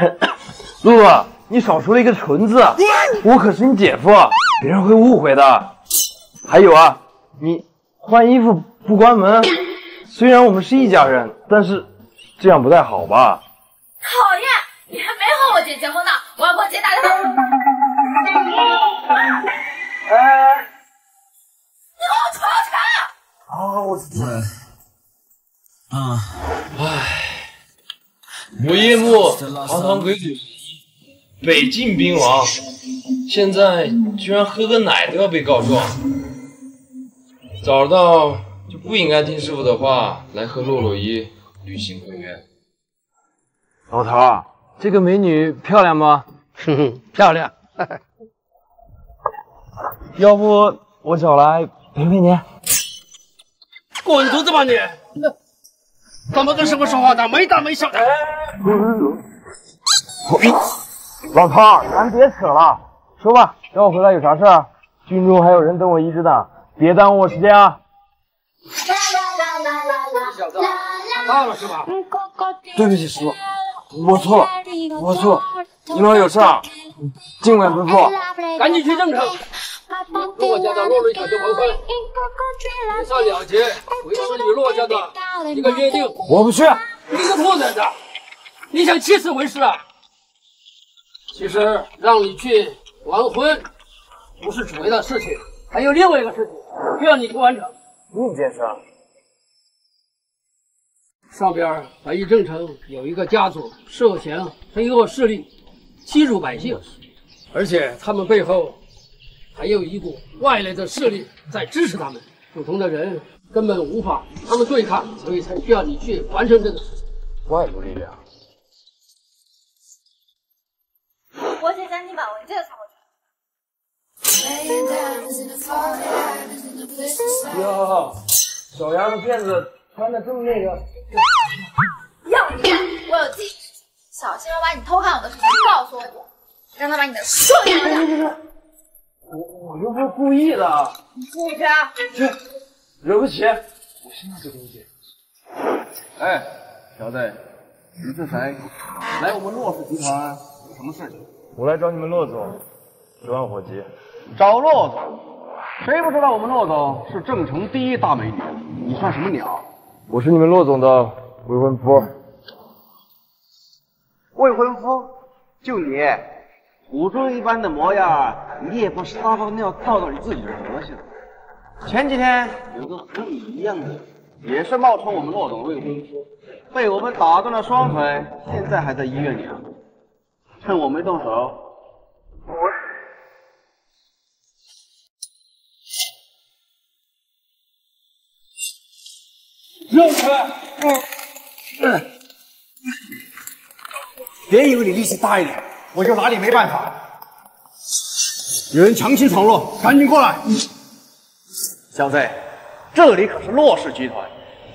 露露，你少说了一个纯字，我可是你姐夫，别人会误会的。还有啊，你换衣服不关门，虽然我们是一家人，但是这样不太好吧？讨厌，你还没和我姐结婚呢，我要给我姐打电话。哎，你给我出去！啊，我知道。啊，唉，我叶幕堂堂鬼谷北境兵王，现在居然喝个奶都要被告状。早知道就不应该听师傅的话，来和洛洛伊履行婚约。老头，这个美女漂亮吗？哼哼，漂亮。要不我找来陪陪你？滚犊子吧你！怎么跟师傅说话的？没大没小的！老头，咱别扯了，说吧，让我回来有啥事儿？军中还有人等我医治呢，别耽误我时间啊！小子，长大了是吧？对不起，师傅，我错了，我错了。你们有事啊，尽管吩咐。赶紧去郑城。骆家的骆瑞小就完婚，结上了结为师与骆家的一个约定。我不去。你个兔崽子，你想起死回生啊？其实让你去完婚，不是只为的事情，还有另外一个事情。需要你去完成。另一件事。上边白玉郑城有一个家族涉嫌黑恶势力，欺辱百姓，而且他们背后。还有一股外来的势力在支持他们，普通的人根本无法他们对抗，所以才需要你去完成这个事情。外部力量。我姐赶紧把文件传过去。哟，小丫头片子穿的这么那个。要你！我有地址，小心我把你偷看我的事情告诉我姐，让她把你的双眼拿下。我我又不是故意的，你出去啊！去，惹不起，我现在就给你解释。哎，小子，你是谁？来我们骆氏集团有什么事情？我来找你们骆总，十万火急。找骆总？谁不知道我们骆总是郑城第一大美女？你算什么鸟？我是你们骆总的未婚夫。未婚夫？就你？虎尊一般的模样，你也不撒泡尿照照你自己的德行。前几天有个和你一样的，也是冒充我们骆总的未婚夫，被我们打断了双腿，现在还在医院里啊。趁我没动手，我让开！嗯，别以为你力气大一点。我就拿你没办法。有人强行闯入，赶紧过来！小子，这里可是骆氏集团，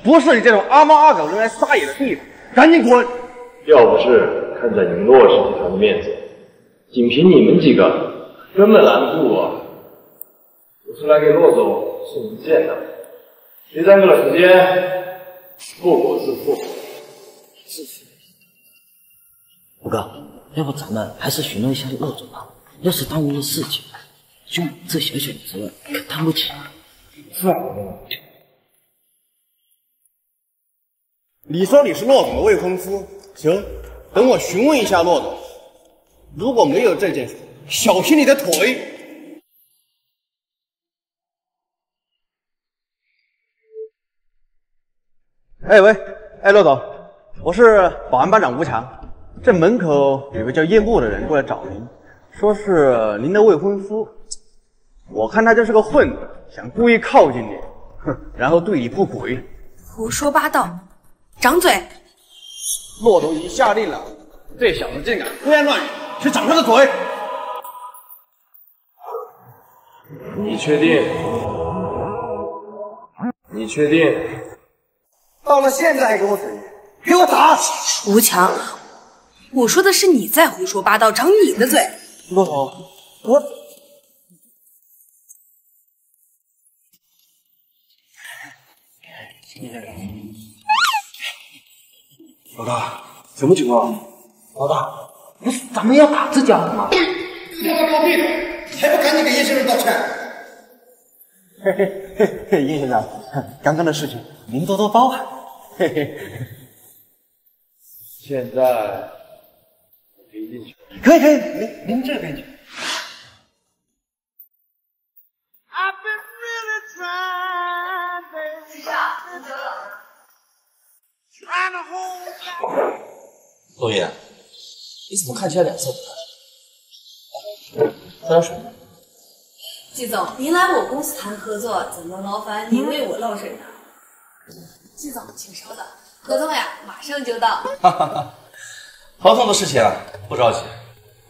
不是你这种阿猫阿狗能来撒野的地方，赶紧滚！要不是看在你们骆氏集团的面子，仅凭你们几个根本拦不住我。我是来给骆总送文件的，别耽搁了时间，后果自负。五哥。要不咱们还是询问一下骆总吧。要是耽误了事情，就你这小小的责任可担不起。是啊，你说你是骆总的未婚夫，行，等我询问一下骆总。如果没有这件事，小心你的腿。哎喂，哎骆总，我是保安班长吴强。这门口有个叫叶幕的人过来找您，说是您的未婚夫。我看他就是个混子，想故意靠近你，哼，然后对你不轨。胡说八道，掌嘴！骆总已经下令了，这小子竟敢胡言乱语，去掌他的嘴！你确定？你确定？到了现在还给我嘴，给我打！吴强。我说的是你在胡说八道，掌你的嘴！骆总，我老大，什么情况？老大，不是咱们要打这家伙吗？你他暴毙，还不赶紧给叶先生道歉？嘿嘿嘿嘿，叶先生，刚刚的事情您多多包涵。嘿嘿，现在可以进去。可以可以，您您这边请。陆爷，你怎么看起来脸色不太好？喝点水。季总，您来我公司谈合作，怎么劳烦您为我漏水呢？季总，请稍等，合同呀，马上就到。哈哈哈，合同的事情不着急，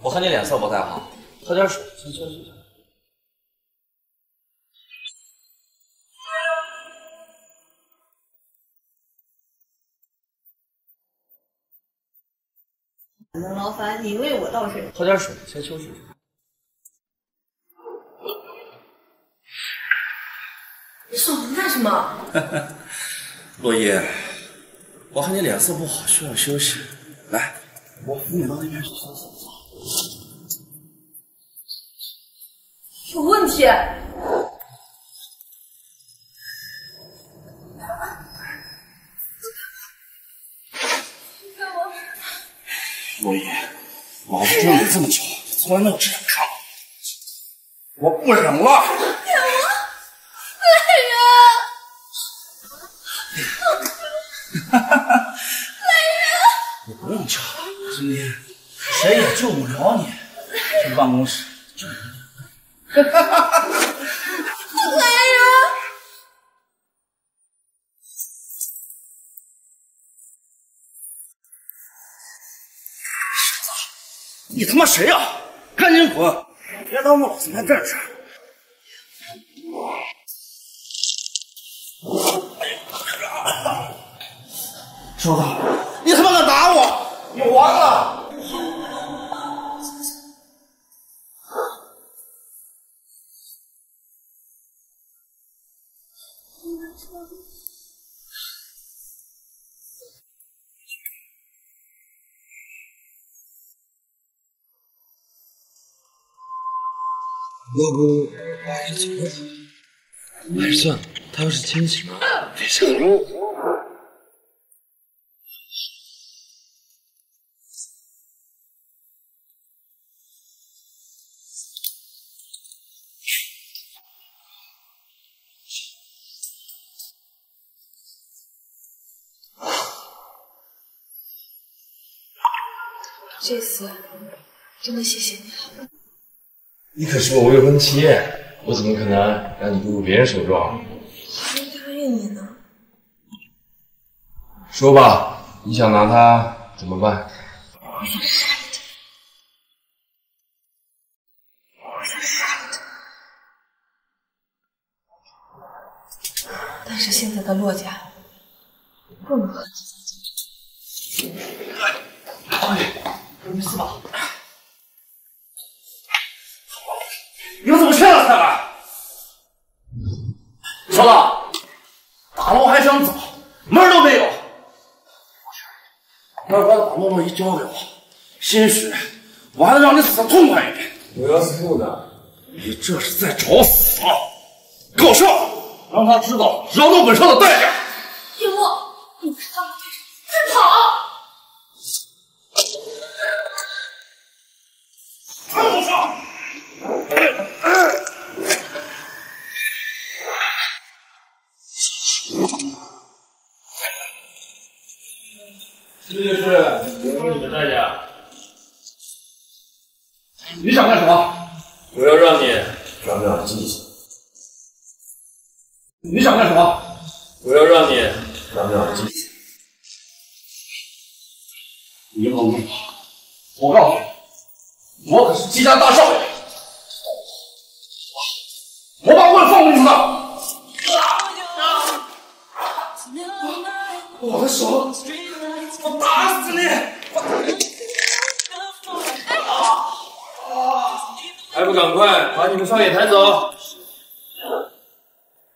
我看你脸色不太好，喝点水，先休息一下。能劳烦你为我倒水？喝点水，先休息一下。你锁门干什么？洛叶，我看你脸色不好，需要休息。来，我扶你到那边去休息有问题！洛伊，老子追你这么久，从来没有这样看过。我不忍了。哈哈哈！你不用叫，今天谁也救不了你。去办公室。你他妈谁呀？赶紧滚！别耽误老子办正事。瘦子，你他妈敢打我，你完了！要不还是走，还是算了。他要是清醒了，别想了。这次真的谢谢你了。你可是我未婚妻，我怎么可能让你步入别人手中？谁答应你呢？说吧，你想拿他怎么办？我想杀了他！我想杀了他！但是现在的骆家不能和季总在一起。没事吧？你们怎么这样才来？小子，打了我还想走，门都没有！要是把打洛洛一交给我，兴许我还能让你死的痛快一点。我要是不呢？你这是在找死啊！给我上，让他知道惹怒本少的代价！叶墨，你不是他们对手，快跑！还不上！这就是惹怒你的代价。你想干什么？我要让你长长记性。你想干什么？我要让你长长记性。以后路跑，我告诉你，我可是姬家大少爷，我把棍放过你们的。我的手，我打死你！还不赶快把你们少爷抬走！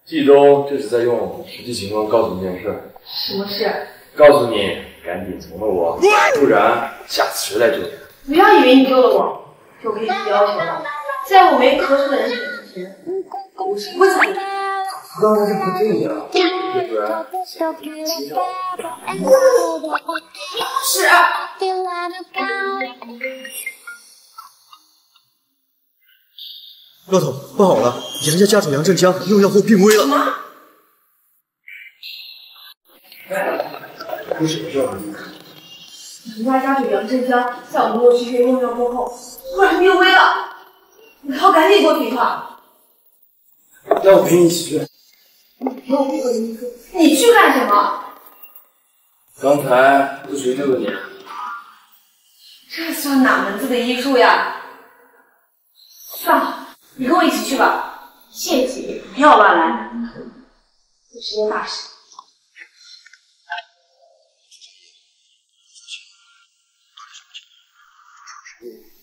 冀中这是在用实际情况告诉你件事，什么事？告诉你赶紧从了我，不然下次谁来救你？不要以为你救了我就可以提要求了，在我没合适的人选之前，我是不会睬你的。当然是不敬的，是啊。骆总，不好了，杨家家主杨振江又要后病危了。有什么事儿？杨家家主杨振江在我们洛氏医院用药过后，突然病危了，你要赶紧过去一趟。要我陪你一起去？你去干什么？刚才不求救了你，这算哪门子的医术呀？算了，你跟我一起去吧。谢谢，不要乱来，这是件大事。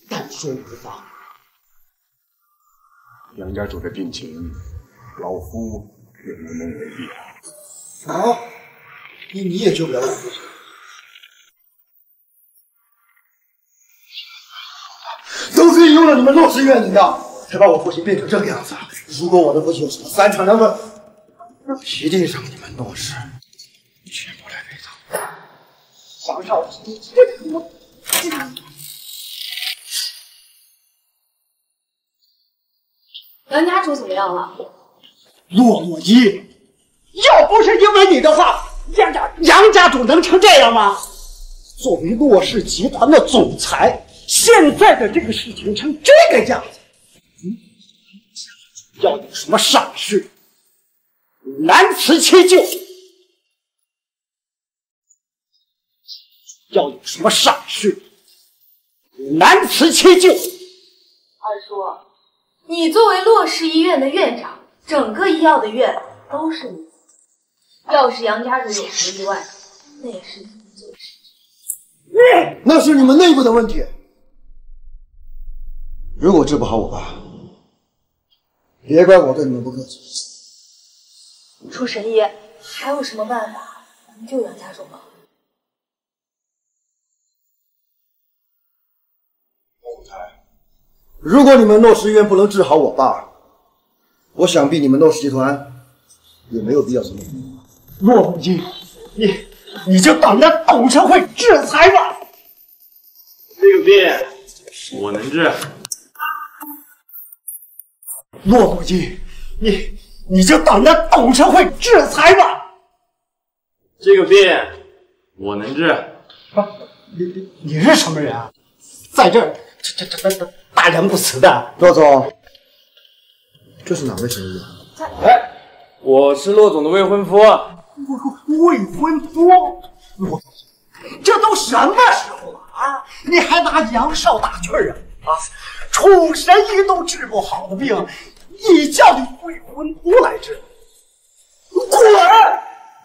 但说无妨。杨家主的病情，老夫也无能为力。啊？你你也救不了我父亲？都是用了你们洛氏院领的，才把我父亲变成这个样子。如果我的父亲有什么三长两短，一定让你们洛氏全部来赔偿。想想我，杨家主怎么样了？骆洛伊，要不是因为你的话，杨家杨家主能成这样吗？作为骆氏集团的总裁，现在的这个事情成这个样子，嗯，要有什么闪失，难辞其咎；要有什么闪失，难辞其咎。二叔，你作为洛氏医院的院长，整个医药的院都是你。要是杨家主有什么意外，那也是你做的事。那是你们内部的问题。如果治不好我爸，别怪我对你们不客气。楚神医，还有什么办法能救杨家主吗？如果你们洛氏医院不能治好我爸，我想必你们洛氏集团也没有必要这么做。骆不金，你你就等着董事会制裁吧。这个病我能治。骆不金，你你就等着董事会制裁吧。这个病我能治。不你你你是什么人啊？在这儿这这这这大言不辞的，骆总，这是哪位神医啊？哎，我是骆总的未婚夫。未婚夫，骆总，这都什么时候了啊？你还拿杨少打趣儿啊？啊，楚神医都治不好的病，你叫你未婚夫来治？滚！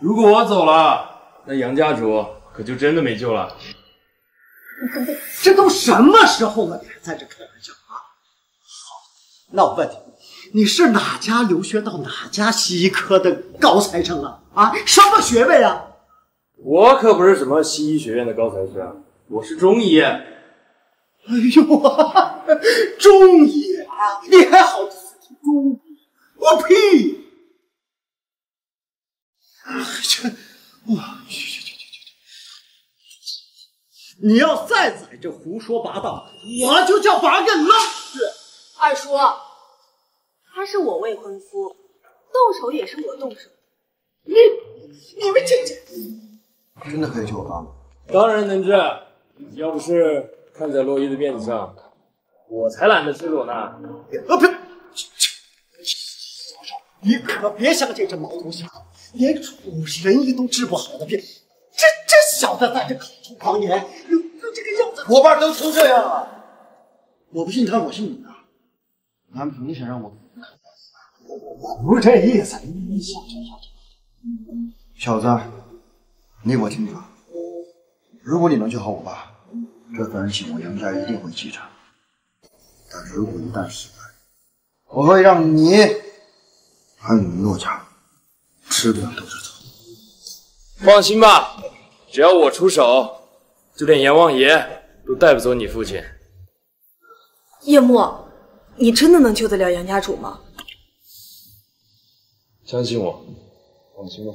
如果我走了，那杨家主可就真的没救了。这都什么时候了，你还在这开玩笑啊？好，那我问你，你是哪家留学到哪家西医科的高材生啊？啊，什么学位啊？我可不是什么西医学院的高材生，我是中医。哎呦啊，中医啊，你还好意思提中医？我呸！这，我去去去去去去！你要再在这胡说八道，我就叫把给扔死！二叔，他是我未婚夫，动手也是我动手。你你们这这真的可以救我爸吗？当然能治，要不是看在洛伊的面子上，我才懒得吃裸呢。啊呸！你可别相信这毛头小子，连楚人医都治不好的病，这这小子在这口出狂言，有有这个样子，我爸都成这样了，我不信他，我信你啊！难不成你想让我？我我我不是这意思，你下去下去。小子，你给我听着，如果你能救好我爸，这份恩情我杨家一定会记着。但如果一旦失败，我会让你还有你们骆家吃不了兜着走。放心吧，只要我出手，就连阎王爷都带不走你父亲。叶墨，你真的能救得了杨家主吗？相信我，放心吧。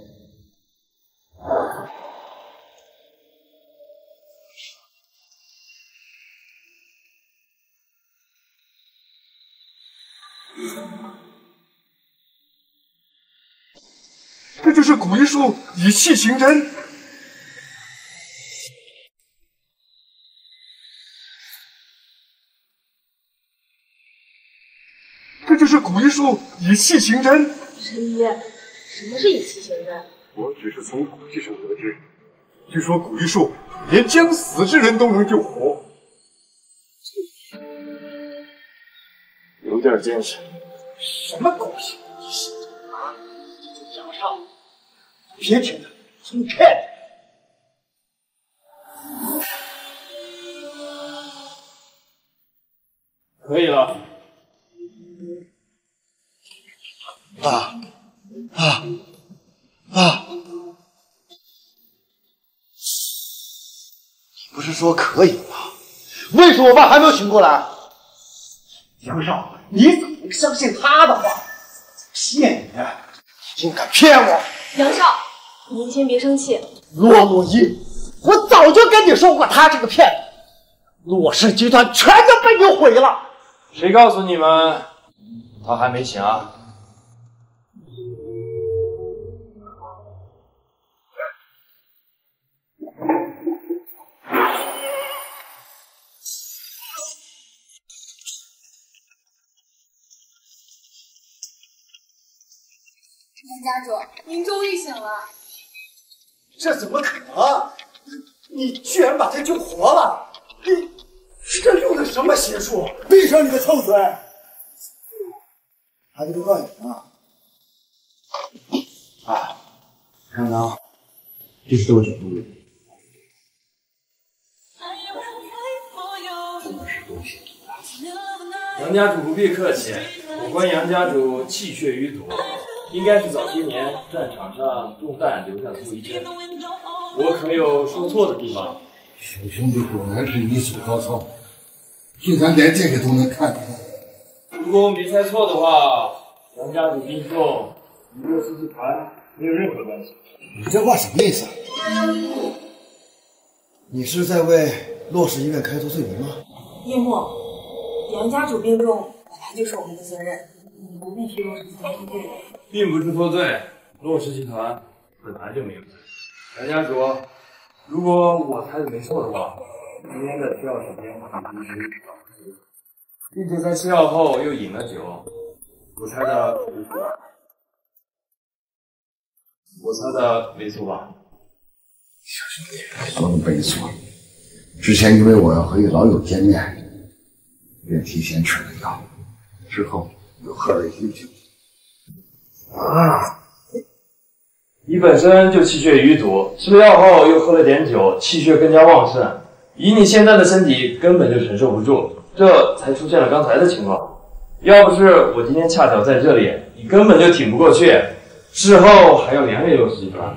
这就是古一术以气行针。这就是古一术以气行针。神医，什么是以气行针？我只是从古籍上得知，据说古一术连将死之人都能救活。有点见识。什么狗屁仪式啊！杨少，别听他，从看。啊啊！你不是说可以吗？为什么我爸还没有醒过来？杨少，你怎么能相信他的话？骗你！你竟敢骗我！杨少，您先别生气。洛洛伊，我早就跟你说过，他是个骗子。洛氏集团全都被你毁了。谁告诉你们他还没醒啊？家主，您终于醒了。这怎么可能？你居然把他救活了！你这用的什么邪术？闭上你的臭嘴！还得多告你呢。啊，刚刚这是多久录的？杨家主不必客气，我观杨家主气血瘀堵，应该是早些年战场上中弹留下的后遗症。我可没有说错的地方？小兄弟果然是医术高超，竟然连这个都能看出来。如果我没猜错的话，杨家主病重与洛氏集团没有任何关系。你这话什么意思？你是在为洛氏医院开脱罪名吗？叶墨，杨家主病重本来就是我们的责任，你不必替洛氏集团脱罪。并不是脱罪，洛氏集团本来就没有罪。杨家主，如果我猜的没错的话，今天在七号时间其实并且在七号后又饮了酒，我猜的没错吧？我猜的没错吧？小兄弟说的没错。之前因为我要和一老友见面，便提前吃了药，之后又喝了一些酒。啊！你本身就气血瘀堵，吃了药后又喝了点酒，气血更加旺盛。以你现在的身体，根本就承受不住，这才出现了刚才的情况。要不是我今天恰巧在这里，你根本就挺不过去，事后还要连累洛氏集团。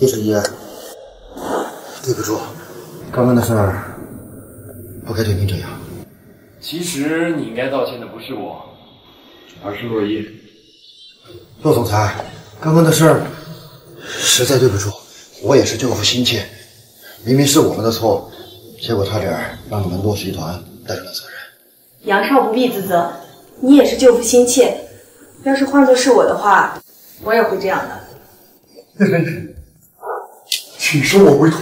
叶神医，对不住，刚刚的事儿不该对您这样。其实你应该道歉的不是我，而是洛伊。骆总裁，刚刚的事儿实在对不住，我也是救父心切。明明是我们的错，结果差点让你们骆氏集团带上了责任。杨少不必自责，你也是救父心切。要是换做是我的话，我也会这样的。请收我为徒。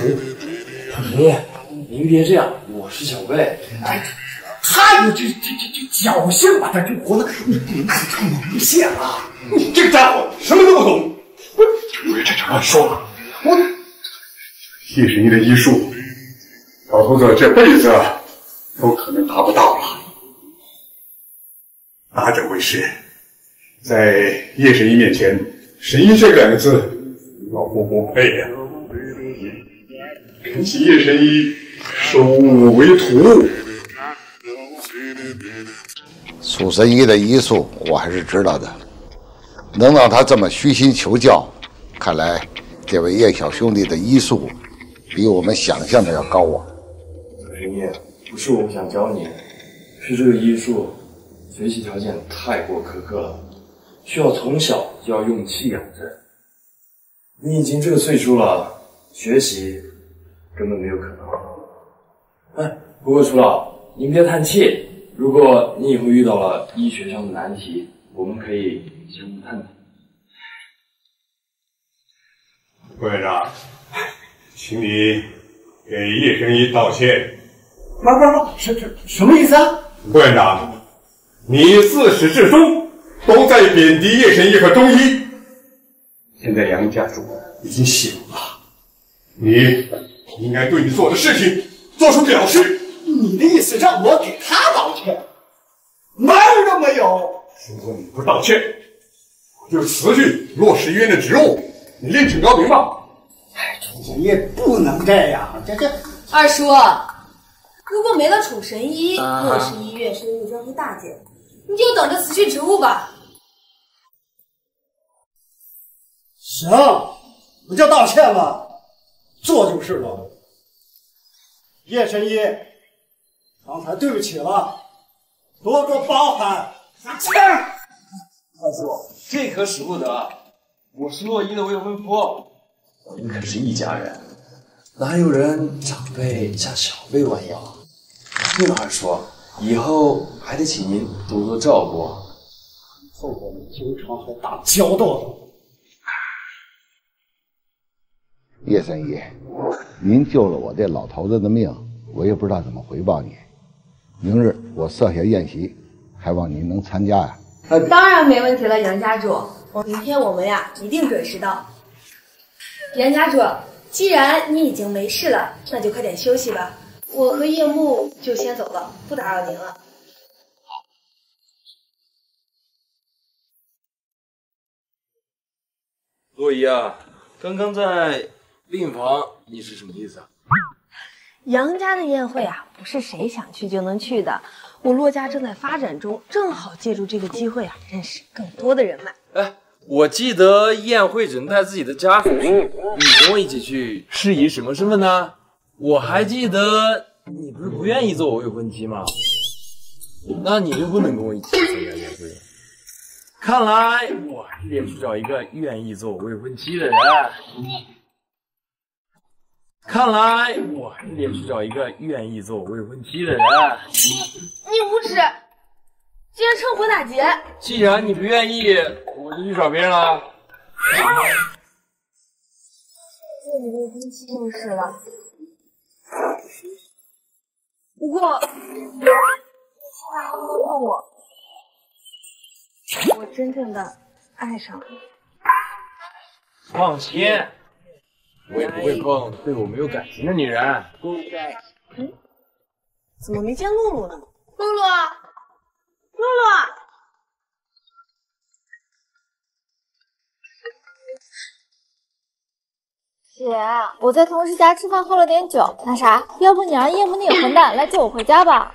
您您别这样，我是小贝。他有这这这这侥幸把他救活了，你不能看他无限了。你这个家伙什么都不懂，就别在这乱说了。我叶神医的医术，老头子这辈子都可能达不到了。拿者为师，在叶神医面前，神医这两个字，老夫不配呀、恳请叶神医收我为徒。苏神医的医术我还是知道的，能让他这么虚心求教，看来这位叶小兄弟的医术比我们想象的要高啊！陈烨，不是我不想教你，是这个医术学习条件太过苛刻了，需要从小就要用气养着。你已经这个岁数了，学习根本没有可能。哎，不过楚老，您别叹气。如果你以后遇到了医学上的难题，我们可以相互探讨。顾院长，请你给叶神医道歉。不不不，什什什么意思啊？顾院长，你自始至终都在贬低叶神医和中医。现在杨家主已经醒了，你应该对你做的事情做出表示。你的意思让我给他道歉？门儿都没有！如果你不道歉，我就辞去洛氏医院的职务，你另请高明吧。哎，楚神医不能这样，这这二叔，如果没了楚神医，洛氏医院收入将会大减，你就等着辞去职务吧。行，不就道歉吗，做就是了。叶神医。刚才对不起了，多多包涵。切！二叔，这可使不得，我是洛伊的未婚夫，我们可是一家人，哪有人长辈向小辈弯腰？对了，二叔，以后还得请您多多照顾。后我们经常还打交道的。叶三爷，您救了我这老头子的命，我也不知道怎么回报你。明日我设下宴席，还望您能参加呀。呃当然没问题了，杨家主。明天我们呀一定准时到。杨家主，既然你已经没事了，那就快点休息吧。我和叶幕就先走了，不打扰您了。洛伊啊，刚刚在病房，你是什么意思啊？杨家的宴会啊，不是谁想去就能去的。我骆家正在发展中，正好借助这个机会啊，认识更多的人脉。哎，我记得宴会只能带自己的家属去，你跟我一起去是以什么身份呢？我还记得你不是不愿意做我未婚妻吗？那你就不能跟我一起参加宴会了。看来我还是得去找一个愿意做我未婚妻的人。看来我还是得去找一个愿意做我未婚妻的人。你你无耻，竟然趁火打劫！既然你不愿意，我就去找别人了。做你未婚妻就是了。不过，千万不要碰我，我真正的爱上了你。放心。我也不会碰对我没有感情的女人。嗯，怎么没见露露呢？露露，露露，姐，我在同事家吃饭喝了点酒，那啥，要不你让叶幕那个混蛋来接我回家吧？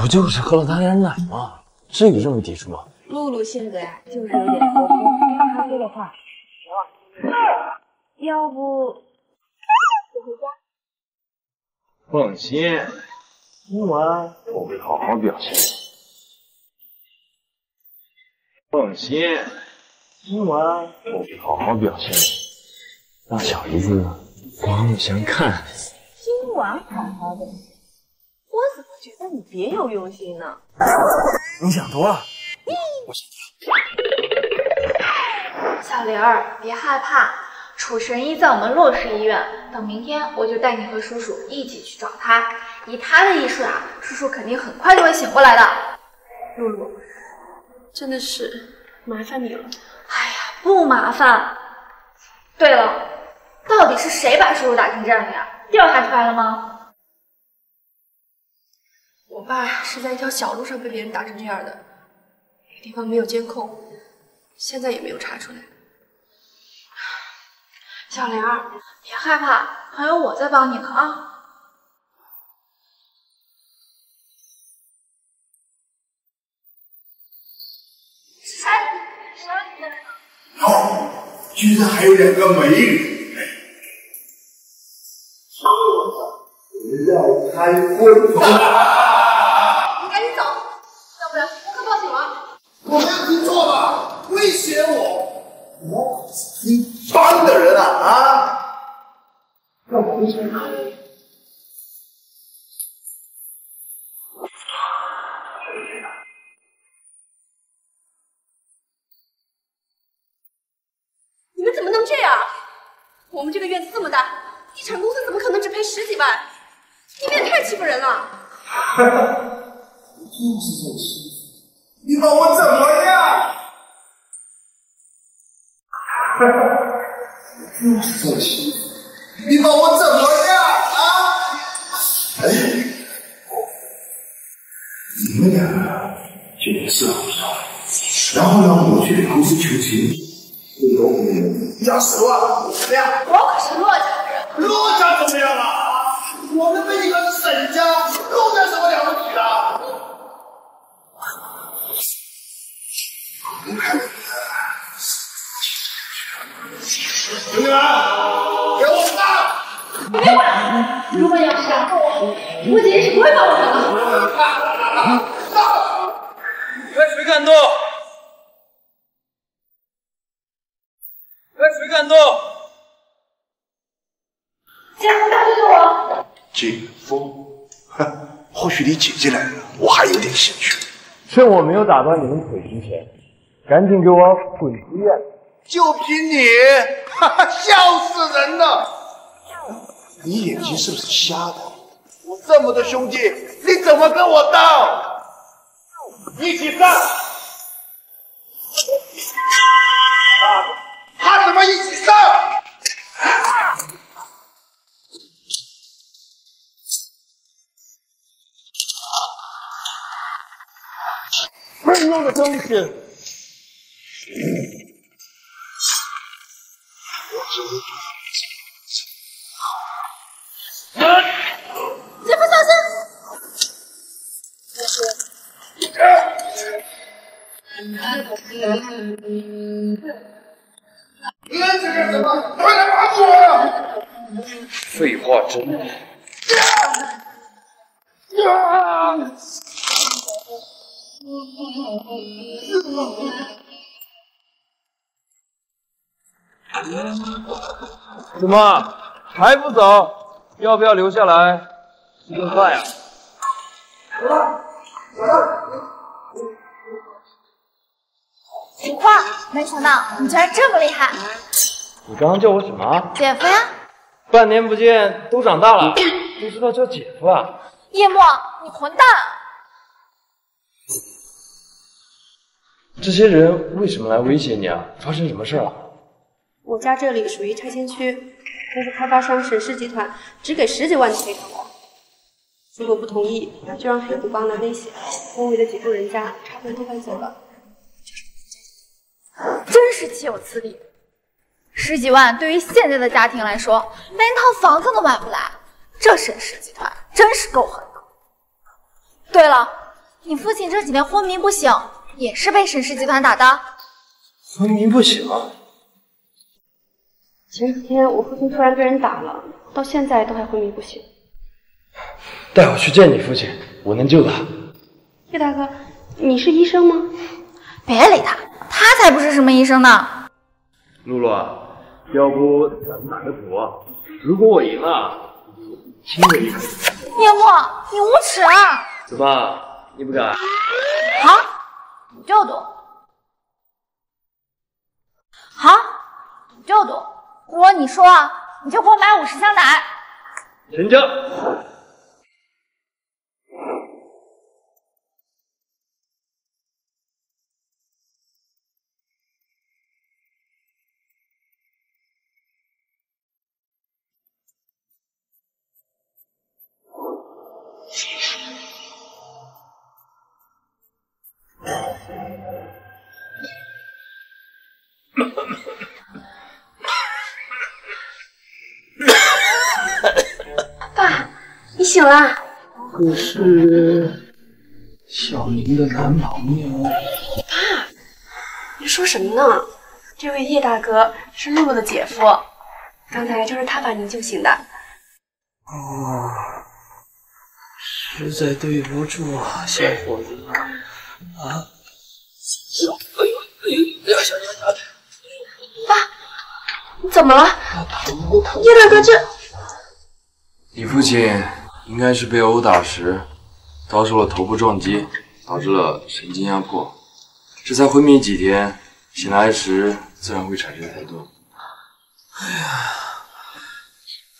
不就是喝了他点奶吗？至于这么抵触吗？露露性格呀，就是有点活泼，他说的话行了要不？回家。放心，今晚我会好好表现。放心，今晚我会好好表现，让小姨子刮目相看。今晚好好的，我怎么觉得你别有用心呢？你想多了。我想小玲儿，别害怕。楚神医在我们洛氏医院，等明天我就带你和叔叔一起去找他。以他的医术啊，叔叔肯定很快就会醒过来的。露露，真的是麻烦你了。哎呀，不麻烦。对了，到底是谁把叔叔打成这样的呀？调查出来了吗？我爸是在一条小路上被别人打成这样的，那地方没有监控，现在也没有查出来。小玲儿，别害怕，还有我在帮你呢啊！谁？好，居然还有两个美女！要开荤。你赶紧走，要不然我可报警了。我没有听错吧？威胁我？我可是黑帮的人啊啊！要不回去看。你们怎么能这样？我们这个院子这么大，地产公司怎么可能只赔十几万？你们也太欺负人了！就是这欺负，你把我怎么样？就 是这欺负，你把我怎么样啊？哎，你们俩决定是好上，然后让我去给公司求情，最多五年加十万，怎么样？我可是骆家的人，骆家怎么样啊？我们被你们沈家，骆家什么了不起的？兄弟们，给我上！别管！如果要是敢动我，我姐姐是不会放过他的。该谁敢动？该谁敢动？姐夫，快救救我！姐夫，哼，或许你姐姐来了，我还有点兴趣。趁我没有打断你们腿之前，赶紧给我滚出院！就凭你，哈哈，笑死人了！你眼睛是不是瞎的？我这么多兄弟，你怎么跟我斗？一起上！啊，怕什么？一起上！没用的东西！怎么还不走？要不要留下来吃顿饭呀？情况，没想到你居然这么厉害，你刚刚叫我什么？姐夫呀！半年不见，都长大了，都知道叫姐夫啊？叶墨，你混蛋！这些人为什么来威胁你啊？发生什么事了？我家这里属于拆迁区，但是开发商沈氏集团只给十几万的赔偿款，如果不同意，就让黑虎帮来威胁，周围的几户人家差不多都搬走了。真是岂有此理！十几万对于现在的家庭来说，连套房子都买不来，这沈氏集团真是够狠的。对了，你父亲这几天昏迷不醒，也是被沈氏集团打的？昏迷不醒？前几天我父亲突然被人打了，到现在都还昏迷不醒。带我去见你父亲，我能救他。叶大哥，你是医生吗？别理他，他才不是什么医生呢。露露，要不咱们打个赌，如果我赢了，亲我一口。叶墨，你无耻啊！怎么，你不敢？好，你就赌。好，你就赌。如果你输了，你就给我买五十箱奶。成交。爸，你醒了？可是小林的男朋友，爸，你说什么呢？这位叶大哥是露露的姐夫，刚才就是他把您救醒的。哦，实在对不住啊，小伙子啊！小，哎呦哎呦，哎呦小，爸，你怎么了？叶大哥这……你父亲应该是被殴打时遭受了头部撞击，导致了神经压迫。这才昏迷几天，醒来时自然会产生胎动。哎呀，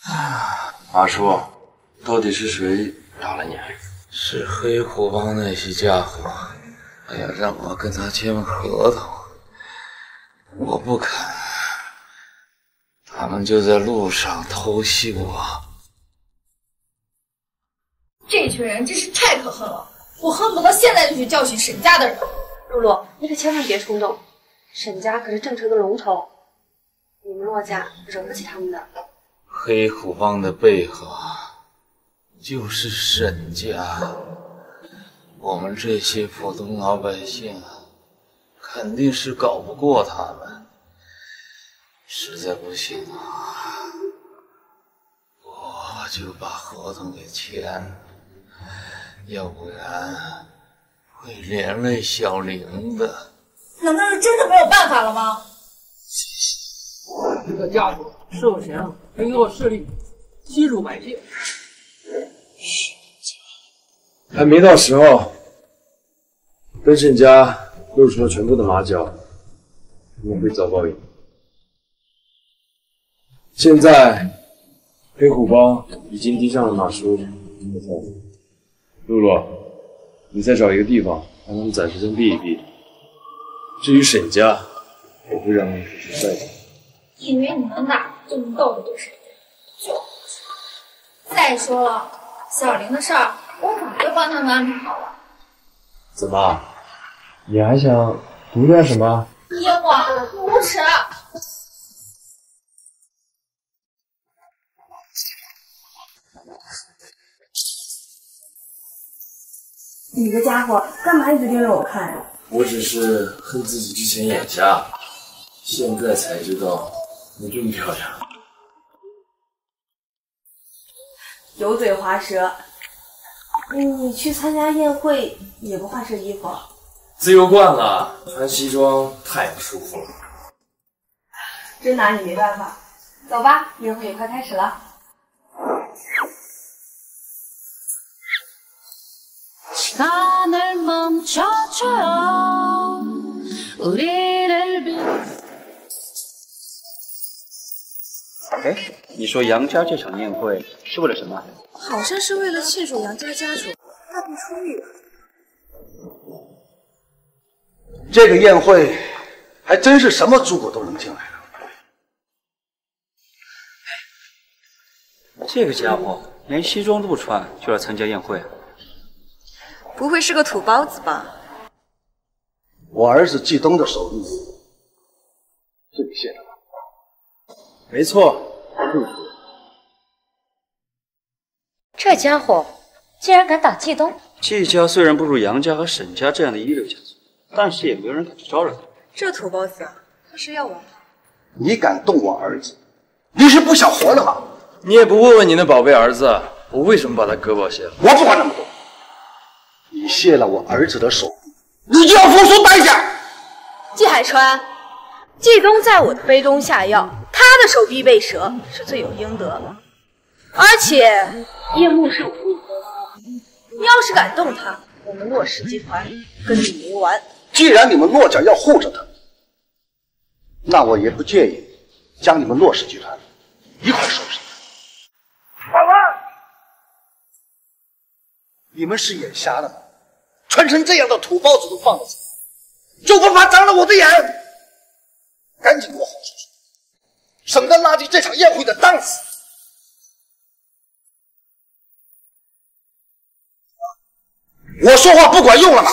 啊，阿叔，到底是谁打了你？是黑虎帮那些家伙。哎呀，让我跟他签合同，我不肯。他们就在路上偷袭我。这群人真是太可恨了，我恨不得现在就去教训沈家的人。露露，你可千万别冲动，沈家可是郑城的龙头，你们洛家惹不起他们的。黑虎帮的背后就是沈家，我们这些普通老百姓肯定是搞不过他们。实在不行啊，我就把合同给签了，要不然。会连累小玲的。难道是真的没有办法了吗？这个家族涉嫌黑恶势力，欺辱百姓。还没到时候，跟沈家露出了全部的马脚，他们会遭报应。现在黑虎帮已经盯上了马叔，露露。你再找一个地方，让他们暂时先避一避。至于沈家，我会让他们去再打。以为你们打就能斗得过沈家？就再说了，小玲的事儿，我早就帮他们安排好了。怎么？你还想独占什么？你我，无耻！你个家伙，干嘛一直盯着我看呀？我只是恨自己之前眼瞎，现在才知道你这么漂亮。油嘴滑舌，你去参加宴会也不换身衣服？自由惯了，穿西装太不舒服了。真拿你没办法。走吧，宴会也快开始了。哎，你说杨家这场宴会是为了什么？好像是为了庆祝杨家家主大病初愈。这个宴会还真是什么诸葛都能进来了。这个家伙连西装都不穿就来参加宴会。不会是个土包子吧？我儿子季东的手艺，是你卸的吧？没错，就是。这家伙竟然敢打季东！季家虽然不如杨家和沈家这样的一流家族，但是也没有人敢去招惹他。这土包子啊，他是要玩你敢动我儿子，你是不想活了吗？你也不问问你那宝贝儿子，我为什么把他胳膊卸了？我不管那么多。你卸了我儿子的手，你就要付出代价。季海川，季东在我的杯中下药，他的手臂被折是罪有应得的。而且叶幕是武艺，你要是敢动他，我们洛氏集团跟你没完。既然你们洛家要护着他，那我也不介意将你们洛氏集团一块收拾。保安，你们是眼瞎了吗？穿成这样的土包子都放得下，就不怕长了我的眼？赶紧给我好好说说，省得拉低这场宴会的档次。我说话不管用了吗？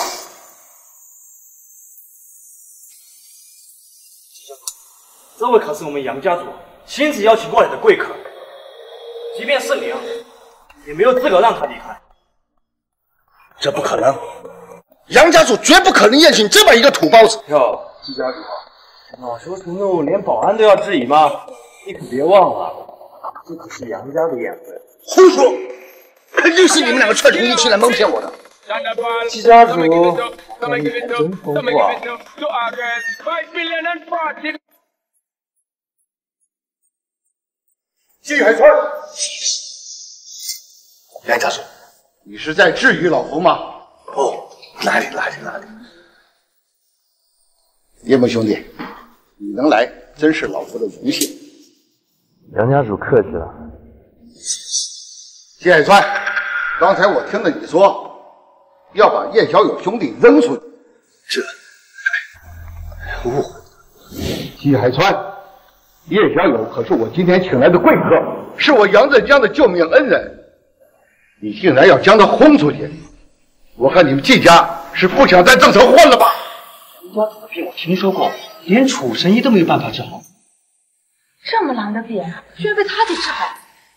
这位可是我们杨家族亲自邀请过来的贵客，即便是您，也没有资格让他离开。这不可能，杨家主绝不可能宴请这么一个土包子。哟，季家主，恼羞成怒，连保安都要质疑吗？你可别忘了，这可是杨家的宴会。胡说！肯定是你们两个串通一气来蒙骗我的。季家主，你真丰富啊！季海川，杨家主，你是在质疑老夫吗？不，哪里哪里哪里。叶梦兄弟，你能来真是老夫的荣幸。杨家主客气了。季海川，刚才我听了你说要把叶小友兄弟扔出去，这误会。季海川，叶小友可是我今天请来的贵客，是我杨振江的救命恩人，你竟然要将他轰出去！我看你们季家是不想在郑城混了吧？杨家主的病我听说过，连楚神医都没有办法治好。这么难的病，居然被他给治好，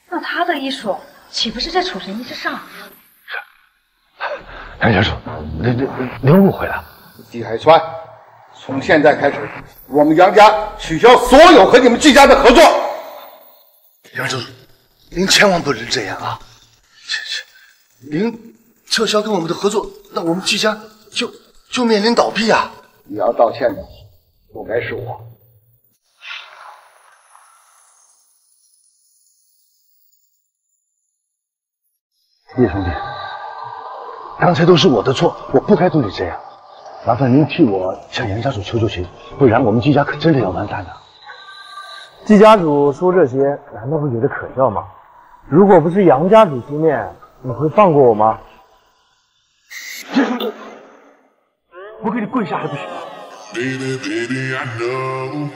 那他的医术岂不是在楚神医之上？杨家主，您您您误会了。季海川，从现在开始，我们杨家取消所有和你们季家的合作。杨家主，您千万不能这样啊！这这，您撤销跟我们的合作，那我们季家就就面临倒闭啊！你要道歉的，不该是我。叶兄弟，刚才都是我的错，我不该对你这样。麻烦您替我向杨家主求求情，不然我们季家可真的要完蛋了。季家主说这些，难道不觉得可笑吗？如果不是杨家主出面，你会放过我吗？我给你跪下还不行吗？Baby, baby, I know.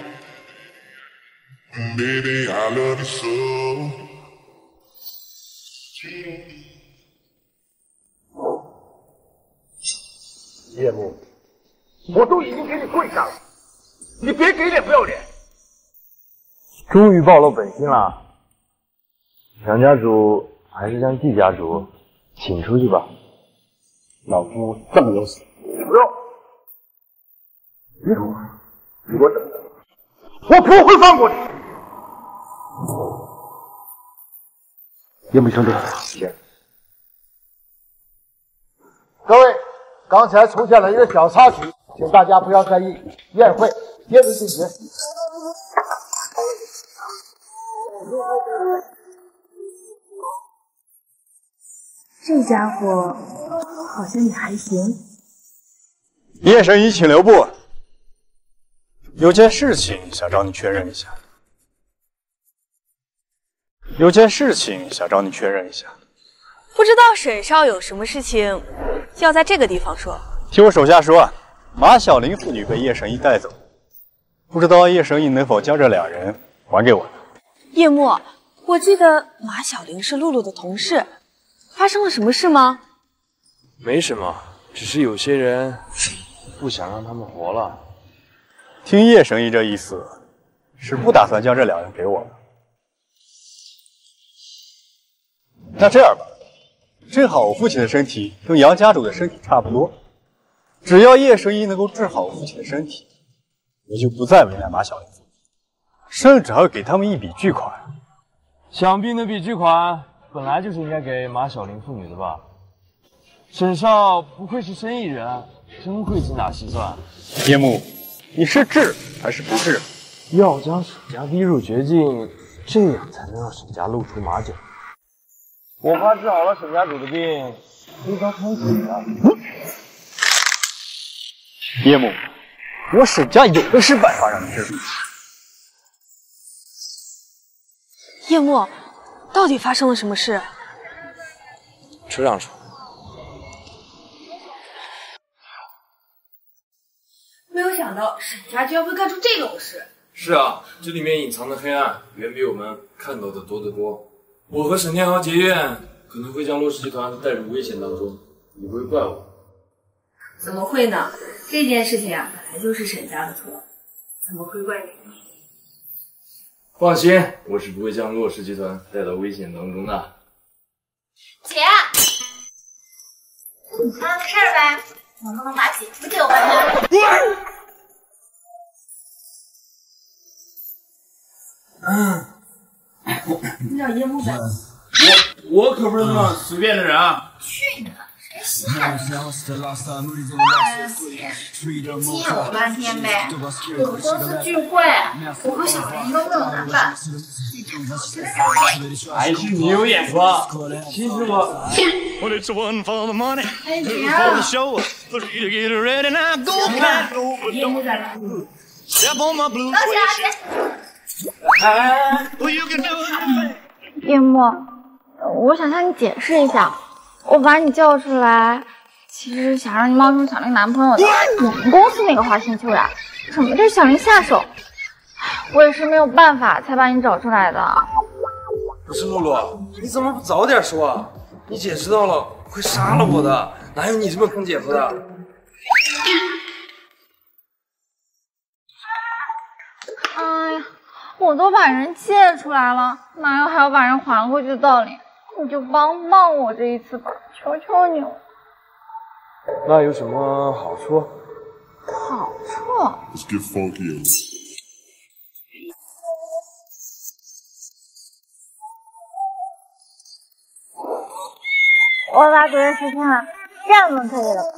Baby, I love you so. 叶幕，我都已经给你跪下了，你别给脸不要脸！终于暴露本性了，杨家主还是将季家主请出去吧。老夫这么有死，不用。你给我，你给我等着，我不会放过你。叶幕兄弟，谢。各位，刚才出现了一个小插曲，请大家不要在意，宴会接着进行。这家伙好像也还行。叶神医，请留步。有件事情想找你确认一下。有件事情想找你确认一下。不知道沈少有什么事情要在这个地方说？听我手下说，马小玲父女被叶神医带走，不知道叶神医能否将这两人还给我？叶墨，我记得马小玲是露露的同事，发生了什么事吗？没什么，只是有些人不想让他们活了。听叶神医这意思，是不打算将这两人给我了。那这样吧，正好我父亲的身体跟杨家主的身体差不多，只要叶神医能够治好我父亲的身体，我就不再为难马小玲，甚至还会给他们一笔巨款。想必那笔巨款本来就是应该给马小玲父女的吧？沈少不愧是生意人，真会精打细算。叶幕，你是治还是不治？要将沈家逼入绝境，这样才能让沈家露出马脚。我怕治好了沈家主的病，会遭通缉的。叶幕，我沈家有的是办法让你治。叶墨，到底发生了什么事？车上说，没有想到沈家居然会干出这种事。是啊，这里面隐藏的黑暗远比我们看到的多得多。我和沈天豪结怨，可能会将洛氏集团带入危险当中，你不会怪我。怎么会呢？这件事情啊，本来就是沈家的错，怎么会怪你？放心，我是不会将洛氏集团带到危险当中的。姐，你还有事儿呗？能不能把姐夫给我办了？你找叶幕呗。我可不是那么随便的人啊！去你的！谁稀罕你？哎，接我半天呗。我们公司聚会，我和小林都没有男伴。还是你有眼光。其实我，哎，姐，啊夜幕在哪？夜幕，我想向你解释一下，我把你叫出来，其实是想让你冒充小林男朋友的。我们公司那个花心秋呀，怎么对小林下手，我也是没有办法才把你找出来的。不是露露，你怎么不早点说啊？你姐知道了会杀了我的，哪有你这么坑姐夫的？哎呀，我都把人借出来了，哪有还要把人还回去的道理？你就帮帮我这一次吧，求求你了。那有什么好处？好处？Let's get funky. 我把主任实现了，这样就可以了吧？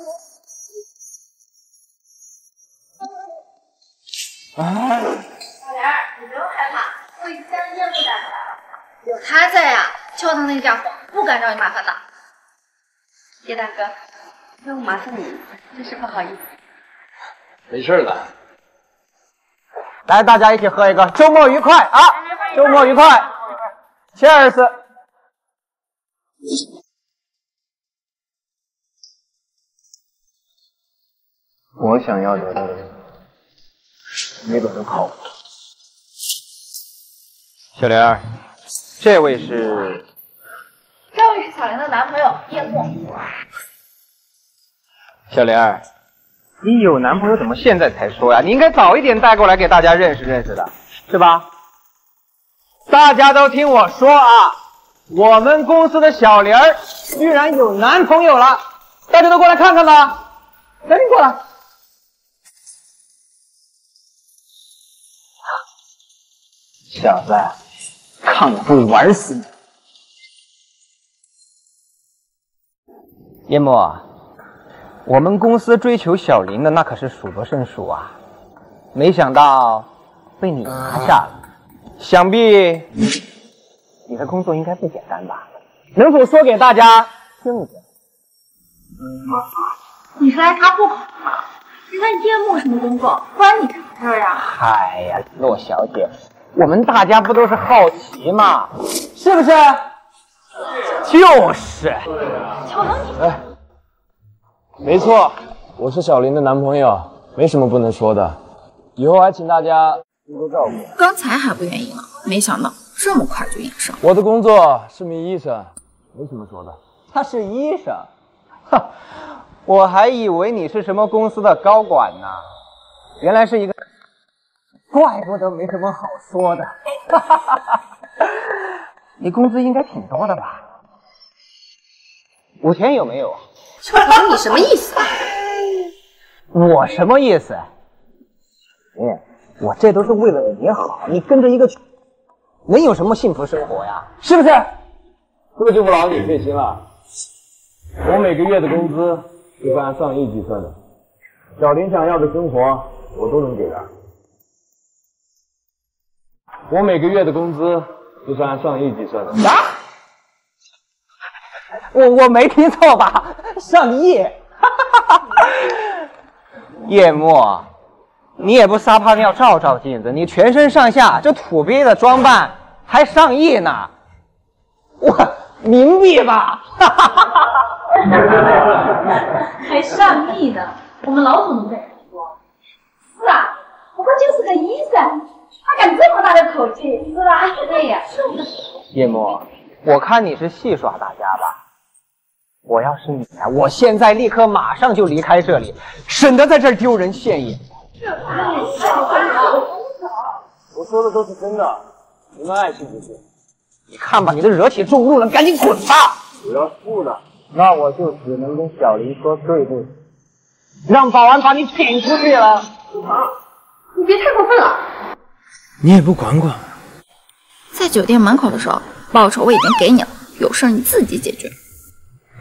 哎，小莲儿，你不用害怕，我已经将叶幕带回来了。有他在呀，敲他那个家伙不敢找你麻烦的。叶大哥，让我麻烦你，真是不好意思。没事的。来，大家一起喝一个，周末愉快啊！周末愉快，Cheers！我想要得到的没本事靠。小莲儿，这位是这位是小莲的男朋友叶幕。小莲儿，你有男朋友怎么现在才说呀？你应该早一点带过来给大家认识认识的，是吧？大家都听我说啊，我们公司的小玲儿居然有男朋友了，大家都过来看看吧，赶紧过来。小子，看我不玩死你！叶墨，我们公司追求小林的那可是数不胜数啊，没想到被你拿下了。想必你的工作应该不简单吧？能否说给大家听一听？你是来查户口的吗？人家叶幕什么工作，关你啥事儿啊？哎呀，洛小姐，我们大家不都是好奇吗？是不是？就是。哎，没错，我是小林的男朋友，没什么不能说的。以后还请大家多多照顾。刚才还不愿意呢，没想到这么快就应上。我的工作是名医生，没什么说的。他是医生，哈，我还以为你是什么公司的高管呢，原来是一个，怪不得没什么好说的。哈哈哈哈你工资应该挺多的吧？五千有没有？乔唐，你什么意思？我什么意思？嗯，我这都是为了你好，你跟着一个，能有什么幸福生活呀？是不是？这就不劳你费心了。我每个月的工资是按上亿计算的，小林想要的生活我都能给他。我每个月的工资都是按上亿计算的。啥？我我没听错吧？上亿？叶墨，你也不撒泡尿照照镜子，你全身上下这土鳖的装扮还上亿呢？我冥币吧？还上亿呢？我们老总都在说。是啊，不过就是个医生，他敢这么大的口气，是吧？对呀，叶墨，我看你是戏耍大家吧。我要是你啊，我现在立刻马上就离开这里，省得在这儿丢人现眼。我说的都是真的，你们爱信不信？你看吧，你都惹起众怒了，赶紧滚吧！我要不呢，那我就只能跟小林说对不起。让保安把你请出去了。你别太过分了。你也不管管。在酒店门口的时候，报酬我已经给你了，有事你自己解决。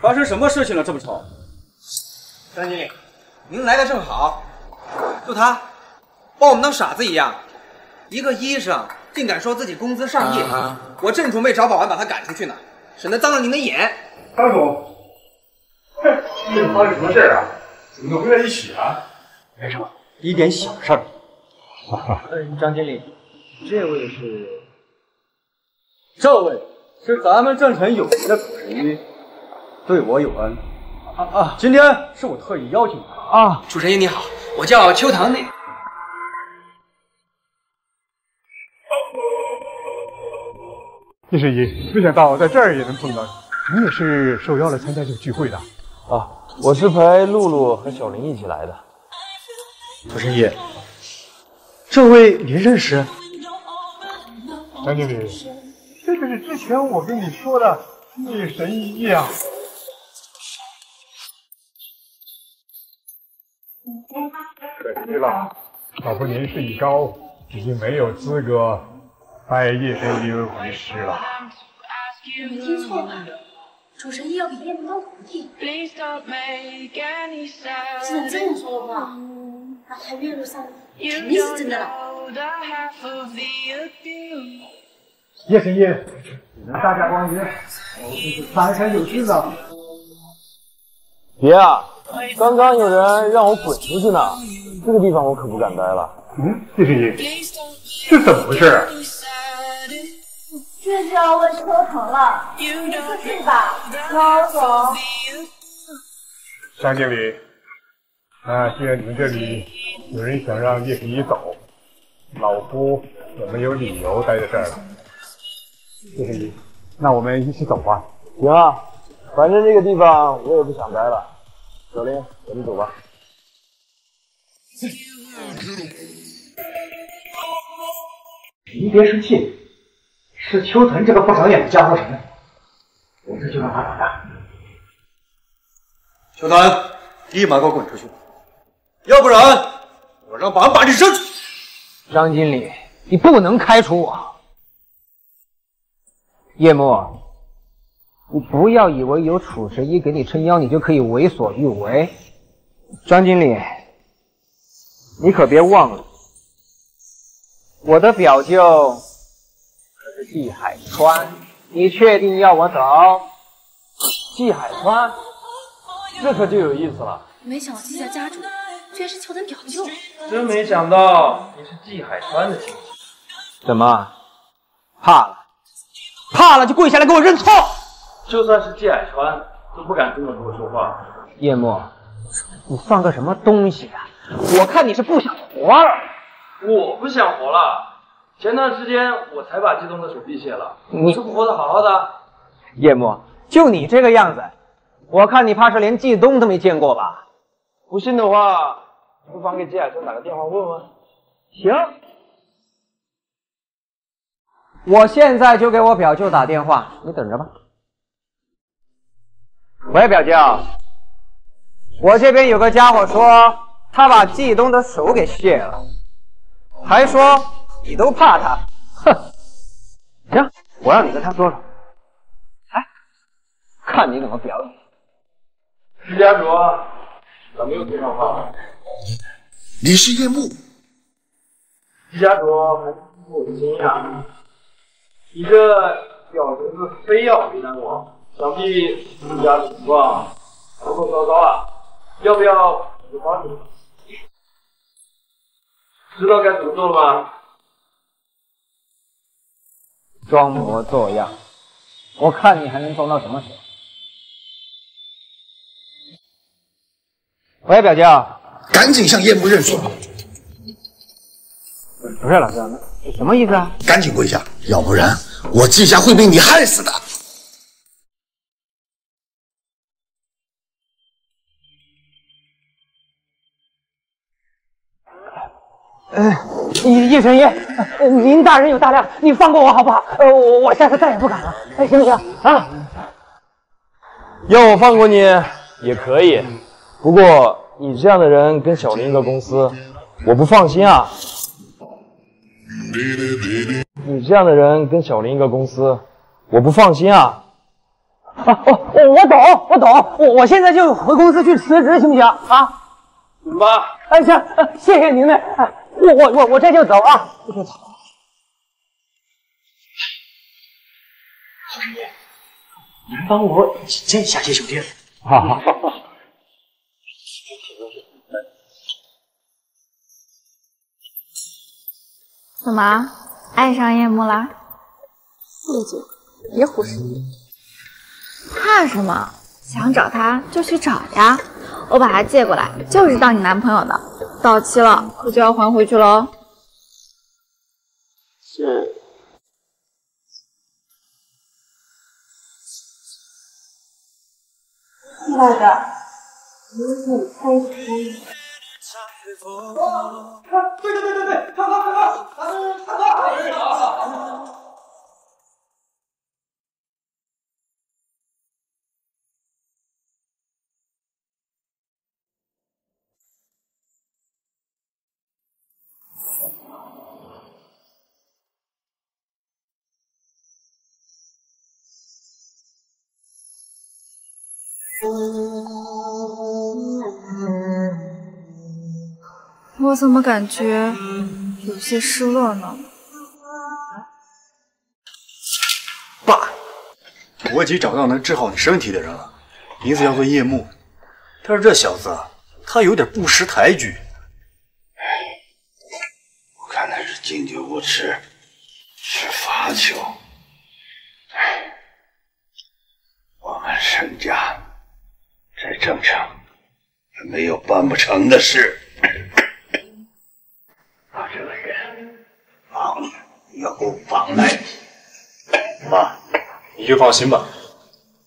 发生什么事情了？这么吵？张经理，您来的正好。就他，把我们当傻子一样。一个医生竟敢说自己工资上亿，我正准备找保安把他赶出去呢，省得脏了您的眼。张总，这是发生什么事啊？怎么都围在一起啊？没什么，一点小事儿。张经理，这位是？这位是咱们镇城有名的主神医，对我有恩。啊啊！今天是我特意邀请他。啊，主神医你好，我叫秋唐那。叶神医，没想到在这儿也能碰到你。你也是受邀来参加这个聚会的？啊，我是陪露露和小林一起来的。主神医，这位您认识？张经理，这就是之前我跟你说的叶神医啊。可惜了，老夫年事已高，已经没有资格拜叶神医为师了。你没听错吧？主神医要给叶幕当徒弟。既然这么说的话，那他月入三亿肯定是真的了。叶神医，你们大驾光临，我真是三生有幸了。别啊！刚刚有人让我滚出去呢，这个地方我可不敢待了。嗯，叶神医，这怎么回事啊？这就要问秋藤了，你自信吧，邱总。张经理，那既然你们这里有人想让叶神医走，老夫也没有理由待在这儿了。谢谢你，那我们一起走吧。行啊，反正这个地方我也不想待了。小林，我们走吧。你别生气，是秋藤这个不长眼的家伙成的，我这就让他滚蛋。秋藤，立马给我滚出去，要不然我让保安把你扔出去。张经理，你不能开除我。叶幕，你不要以为有楚神医给你撑腰，你就可以为所欲为。张经理，你可别忘了，我的表舅可是季海川。你确定要我走？季海川，这可就有意思了。没想到季家家主居然是秋藤表舅。真没想到你是季海川的亲戚。怎么？怕了？怕了就跪下来给我认错！就算是季海川，都不敢这么跟我说话。叶幕，你算个什么东西啊？我看你是不想活了。我不想活了。前段时间我才把季东的手臂卸了，你这不活得好好的？叶幕，就你这个样子，我看你怕是连季东都没见过吧？不信的话，不妨给季海川打个电话问问。行，我现在就给我表舅打电话，你等着吧。喂，表舅，我这边有个家伙说他把季东的手给卸了，还说你都怕他，哼！行，我让你跟他说说，哎，看你怎么表演。石家主，怎么又对上话了。你是叶幕，石家主还是我的惊讶，你这小侄子非要为难我。想必你家的情况不够糟糕啊！要不要我帮你？知道该怎么做了吗？装模作样，我看你还能装到什么时候？喂，表舅，赶紧向叶幕认错！不是老师，那什么意思啊？赶紧跪下，要不然我季家会被你害死的！呃，叶神医，您大人有大量，你放过我好不好？呃，我我下次再也不敢了，哎，行不行啊？要我放过你也可以，不过你这样的人跟小林一个公司，我不放心啊。你这样的人跟小林一个公司，我不放心啊。啊，我我我懂，我懂，我我现在就回公司去辞职，行不行啊？妈，哎行，谢谢您嘞，哎我我我我这就走啊，我就走。小师爷，您帮我引荐一下叶酒店。好好好。怎么爱上夜幕了？陆姐，别胡说。怕什么？想找他就去找呀！我把他借过来，就是当你男朋友的。到期了，可就要还回去喽。是。亲爱的，你开心。哦，我怎么感觉有些失落呢？爸，我已经找到能治好你身体的人了，名字叫做叶幕。但是这小子，他有点不识抬举。我看他是敬酒不吃吃罚酒。我们沈家在郑城没有办不成的事。把这个人绑要来。妈，你就放心吧，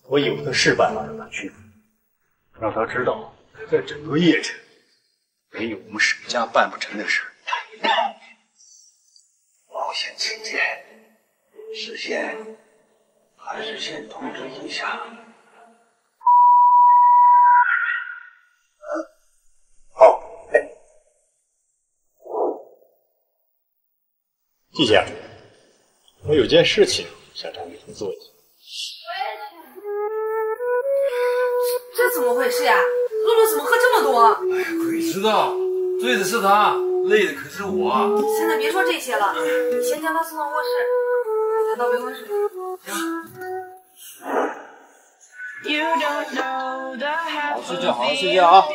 我有的是办法让他屈服，让他知道，在整个叶城没有我们沈家办不成的事。冒险起见，事先还是先通知一下。季姐，我有件事情想找你合作一下。这怎么回事呀？露露怎么喝这么多？哎鬼知道，醉的是他，累的可是我。现在别说这些了，你先将他送到卧室，给他倒杯温室。好好睡觉，好好睡觉啊！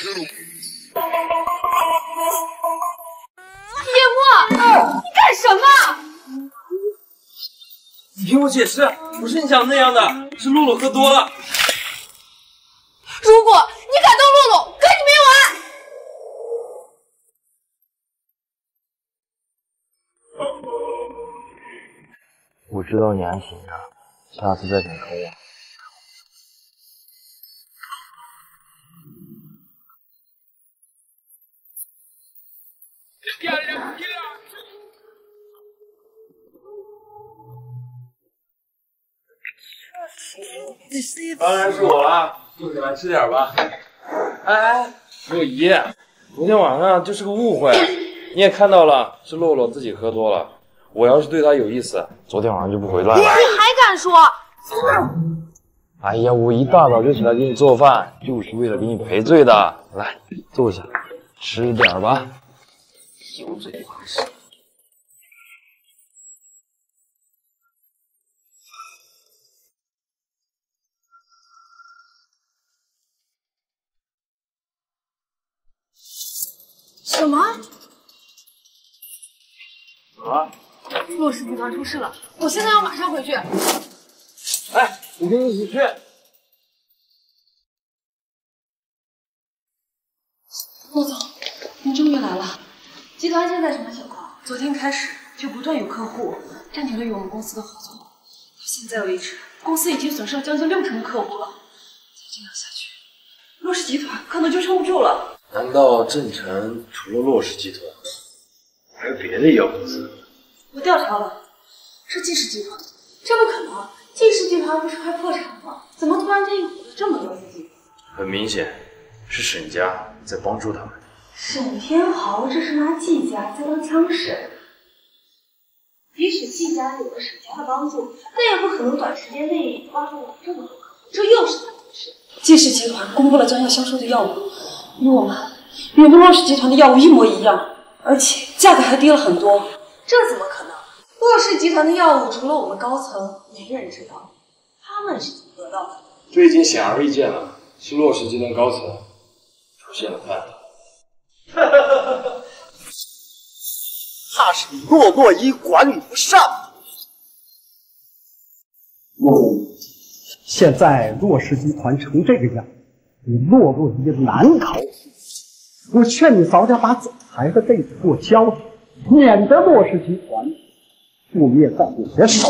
叶你干什么？你听我解释，不是你想的那样的，是露露喝多了。如果你敢动露露，跟你没完！我知道你还醒着，下次再敢坑我。当然是我了，坐起来吃点吧。哎哎，若仪，昨天晚上就是个误会，你也看到了，是洛洛自己喝多了。我要是对她有意思，昨天晚上就不回来了。你还敢说？哎呀，我一大早就起来给你做饭，就是为了给你赔罪的。来，坐下，吃点吧。油嘴滑舌。什么？怎么了？洛氏集团出事了，我现在要马上回去。哎，我跟你一起去。洛总，您终于来了。集团现在什么情况？昨天开始就不断有客户暂停了与我们公司的合作，到现在为止，公司已经损失了将近六成的客户了。再这样下去，洛氏集团可能就撑不住了。难道郑城除了洛氏集团，还有别的医药公司？我调查了，是季氏集团。这不可能，季氏集团不是快破产了吗？怎么突然间又补了这么多资金？很明显，是沈家在帮助他们。沈天豪这是拿季家在当枪使。即使季家有了沈家的帮助，那也不可能短时间内挖出我们这么多客户。这又是怎么回事？季氏集团公布了将要销售的药物，与我们与我们洛氏集团的药物一模一样，而且价格还低了很多。这怎么可能？洛氏集团的药物除了我们高层，没人知道。他们是怎么得到的？这已经显而易见了，是洛氏集团高层出现了叛徒。怕是你洛洛伊管理不善。现在洛氏集团成这个样，你落落一个难逃。我劝你早点把总裁的位置给我交了，免得洛氏集团覆灭在你的手。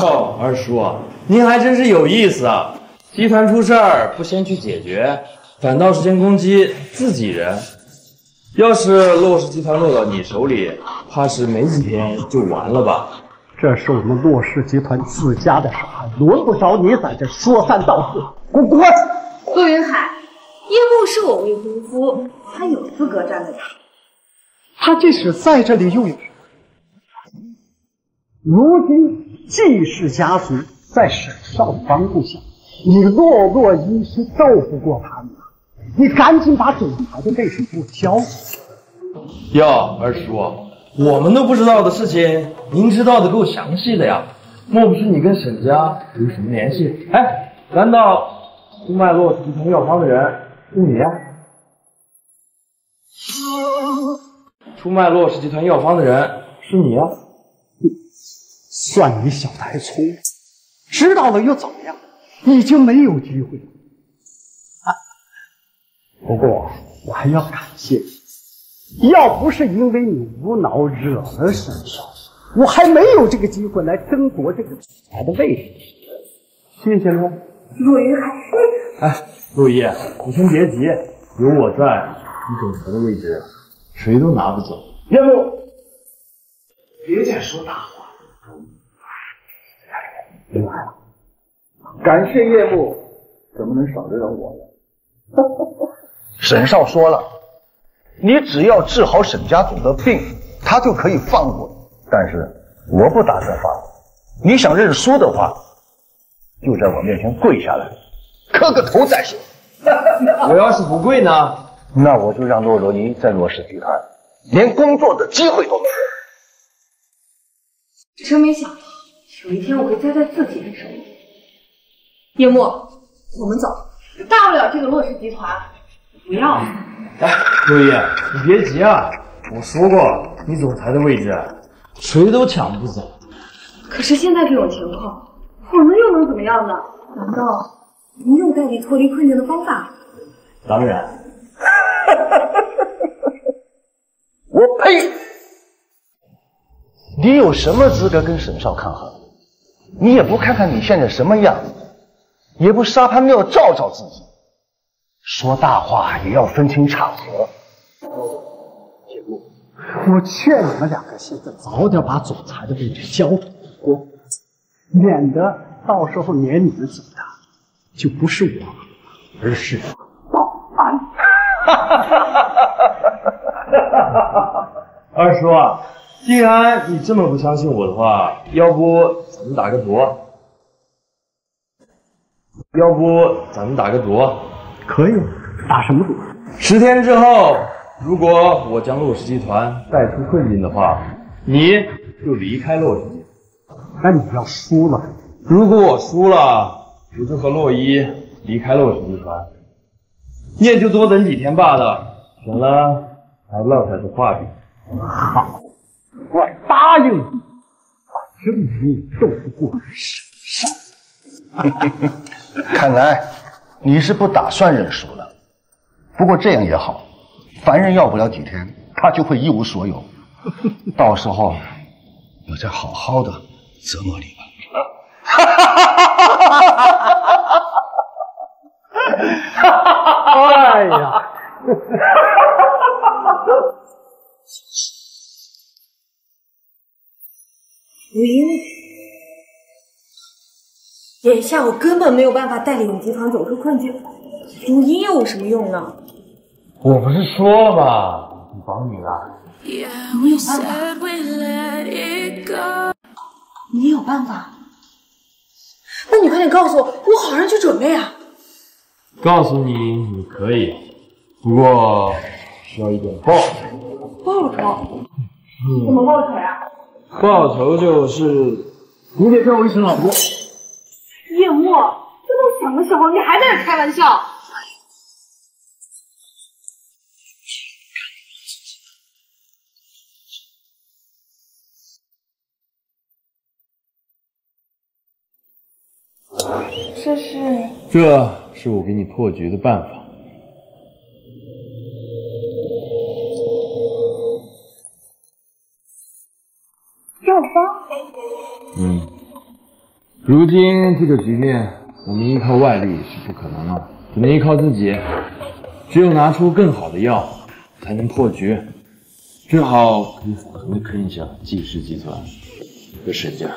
哟，二叔，您还真是有意思啊！集团出事儿不先去解决，反倒是先攻击自己人。要是洛氏集团落到你手里，怕是没几天就完了吧？这是我们洛氏集团自家的事，还轮不着你在这说三道四。给我滚！陆云海，叶幕是我未婚夫，他有资格站在这儿。他即使在这里又有什么？如今季氏家族在沈少的帮助下，你洛洛伊是斗不过他们。你赶紧把总裁的位置给我交出来！哟，二叔，我们都不知道的事情，您知道的够详细的呀。莫不是你跟沈家有什么联系？哎，难道出卖洛氏集团药方的人是你？出卖洛氏集团药方的人是你啊？算你小子还聪明，知道了又怎么样？已经没有机会了。不过我还要感谢你，要不是因为你无脑惹了沈少，我还没有这个机会来争夺这个总裁的位置。谢谢喽，陆云海。哎，陆毅，你先别急，有我在，你总裁的位置谁都拿不走。叶幕，别再说大话。云海，感谢叶幕，怎么能少得了我呢？沈少说了，你只要治好沈家总的病，他就可以放过你。但是我不打算放你。你想认输的话，就在我面前跪下来，磕个头再行。我要是不跪呢？那我就让洛洛尼在洛氏集团连工作的机会都没有。真没想到，有一天我会栽在自己的手里。叶幕，我们走，大不了这个洛氏集团。不要！哎，陆毅，你别急啊！我说过，你总裁的位置谁都抢不走。可是现在这种情况，我们又能怎么样呢？难道你有带你脱离困境的方法？当然。我呸！你有什么资格跟沈少抗衡？你也不看看你现在什么样子，也不沙盘庙照照自己。说大话也要分清场合。铁木，我劝你们两个现在早点把总裁的位置交给我，免得到时候撵你们走的就不是我，而是保安。二叔，啊既然你这么不相信我的话，要不咱们打个赌？要不咱们打个赌？可以，打什么赌？十天之后，如果我将洛氏集团带出困境的话，你就离开洛氏集团。那你要输了，如果我输了，我就和洛伊离开洛氏集团。你也就多等几天罢了，省了还落下的画饼。好，我答应你，反正你斗不过沈少。看来。你是不打算认输了，不过这样也好，凡人要不了几天，他就会一无所有，到时候我再好好的折磨你吧。哈哈哈哈哈哈！哎呀！吴英。眼下我根本没有办法带领集团走出困境，录音又有什么用呢？我不是说了吗？帮你了。办法？那你快点告诉我，我好让去准备啊！告诉你，你可以，不过需要一点报酬。报酬？嗯怎么报酬呀？报酬就是你得叫我一声老公。叶墨，这都什么时候？你还在这开玩笑？这是这是我给你破局的办法。药方？嗯，如今这个局面，我们依靠外力是不可能了，只能依靠自己。只有拿出更好的药，才能破局，正好可以反核的坑一下季氏集团和沈家。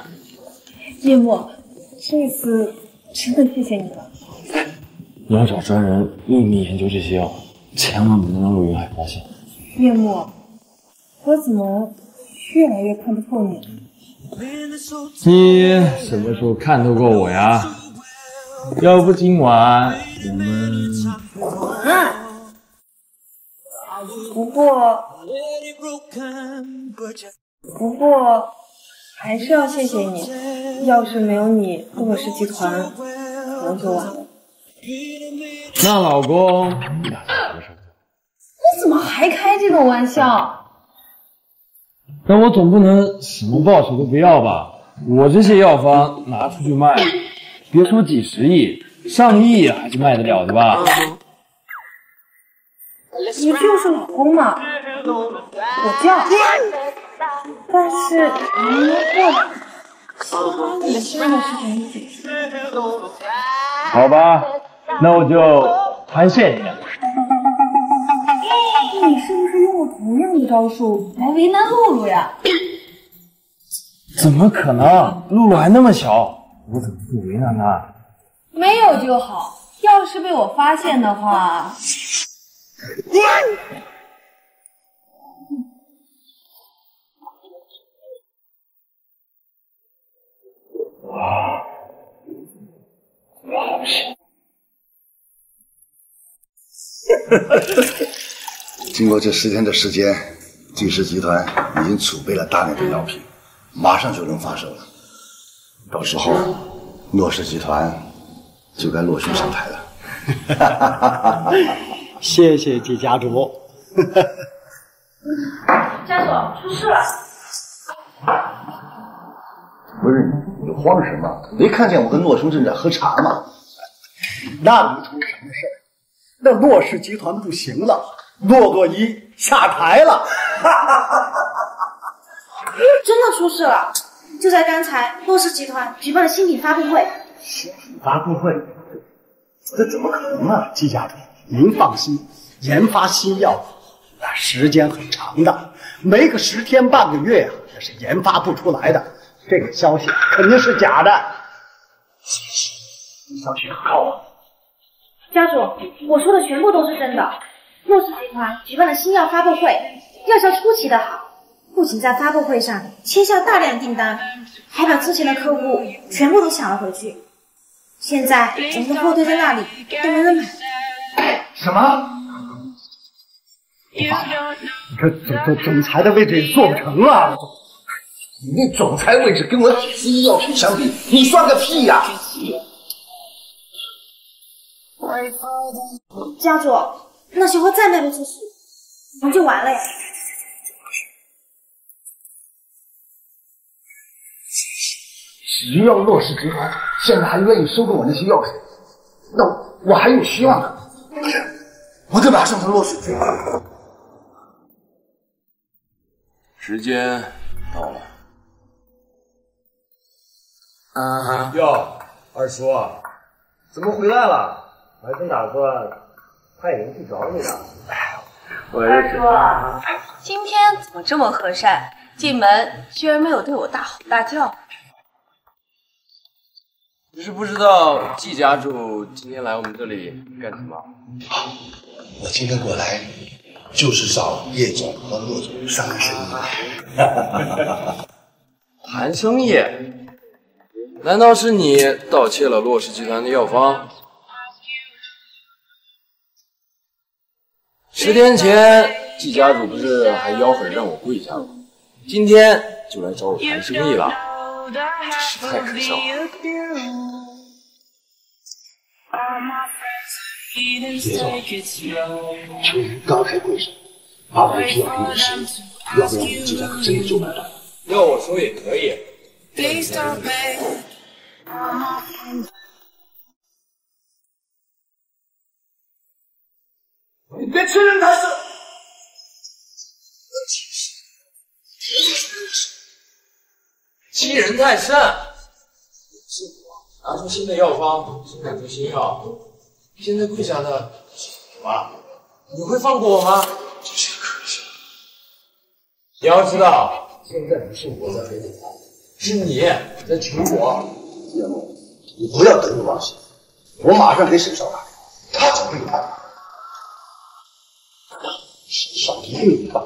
叶墨，这次真的谢谢你了。你要找专人秘密研究这些药，千万不能让陆云海发现。叶墨，我怎么越来越看不透你了？你什么时候看透过我呀？要不今晚我们……啊！不过，不过，还是要谢谢你。要是没有你，洛氏集团可能就完了。那老公，你怎么还开这种玩笑？那我总不能什么报酬都不要吧？我这些药方拿出去卖，别说几十亿，上亿还是卖得了的吧？你就是老公嘛，我叫，但是你没过来。你现在是什么解释？好吧，那我就宽限你。你是不是用了同样的招数来为难露露呀？怎么可能？露露还那么小，我怎么会为难她？没有就好，要是被我发现的话，啊，好险！经过这十天的时间，季氏集团已经储备了大量的药品，马上就能发售了。到时候，诺氏集团就该陆续上台了。谢谢季家主。家主出事了！不是你，你慌什么？没看见我跟洛兄正在喝茶吗？那能出什么事儿，那骆氏集团不行了，骆洛一下台了。真的出事了！就在刚才，骆氏集团举办了新品发布会。新品发布会？这怎么可能啊？季家主，您放心，研发新药那时间很长的，没个十天半个月啊，那是研发不出来的。这个消息肯定是假的。消息可靠啊！家主，我说的全部都是真的。骆氏集团举办了新药发布会，药效出奇的好，不仅在发布会上签下大量订单，还把之前的客户全部都抢了回去。现在我们的货堆在那里，都没人买。什么？你这总总总裁的位置也坐不成啊！你那总裁位置跟我几十亿药品相比，你算个屁呀、家主，那些货再卖不出去，我们就完了呀！只要骆氏集团现在还愿意收购我那些药品，那我还有希望呢。我得马上和骆氏集团。时间到了。啊哟，二叔，怎么回来了？我还真打算派人去找你呢。我二叔，今天怎么这么和善？进门居然没有对我大吼大叫。你是不知道季家主今天来我们这里干什么？我今天过来就是找叶总和骆总商量生意。谈生意？难道是你盗窃了洛氏集团的药方？十天前，季家主不是还吆喝着让我跪下吗？今天就来找我谈生意了，真是太可笑了！别走，求你刚开会时，把我需要给你的事，要不然我们季家可真的就完蛋了。要我说也可以。你别欺人太甚！欺人太甚！拿出新的药方，生产出新药，现在跪下的是你吧？你会放过我吗？真是可笑！你要知道，现在不是我在陪你谈，是你在求我。叶梦，你不要得意忘形，我马上给沈少打电话，他总会办。沈少一定会办。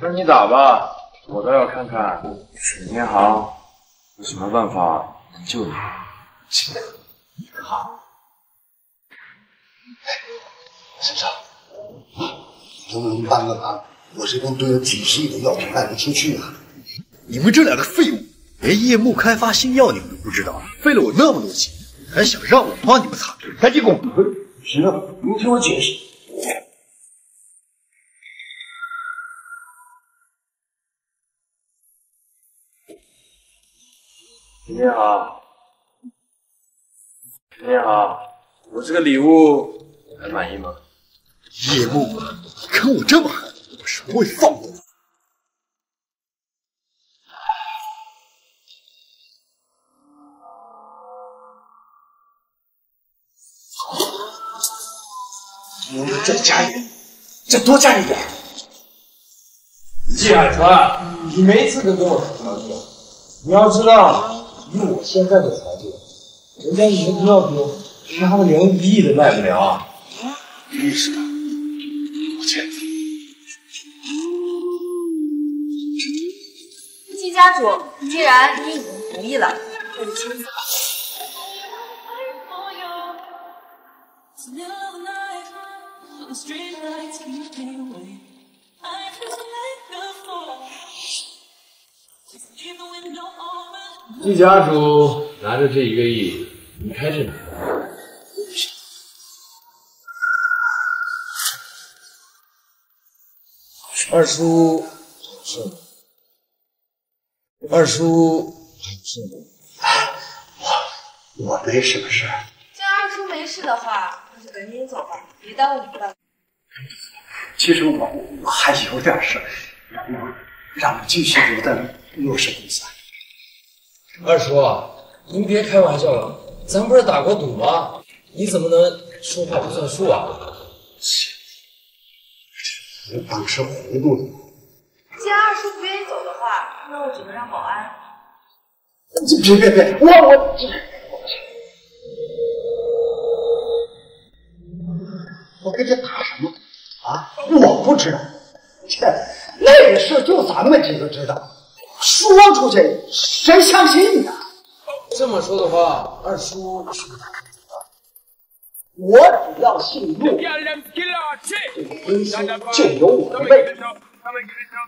那你打吧，我倒要看看沈天航有什么办法能救你。沈航，沈少，能不能帮个忙？我这边堆了几十亿的药品卖不出去啊！你们这两个废物，连夜幕开发新药你们都不知道，费了我那么多钱，还想让我帮你们擦屁股，赶紧滚！行了，您听我解释。沈天航，沈天航，我这个礼物还满意吗？夜幕，你看我这么狠，我是不会放过你。你们再加一点，再多加一点。季海川，你没资格跟我谈条件，你要知道，以我现在的财力，人家一个药品，差的连一亿都卖不了。意识到，抱歉。季家主，既然你已经同意了，那就签字吧。季家主拿着这一个亿离开这里。二叔有事吗？二叔还有事吗？我没什么事。既然二叔没事的话，那就赶紧走吧，别耽误你办。其实我我还有点事，让我让我继续留在洛氏公司。二叔，您别开玩笑了，咱不是打过赌吗？你怎么能说话不算数啊？我当时糊涂了。既然二叔不愿意走的话，那我只能让保安。别别别，我我我跟这打什么啊？我不知道，切，那个事就咱们几个知道，说出去谁相信呢？这么说的话，二叔是个大哥。我只要姓陆，这个公司就有我的位置。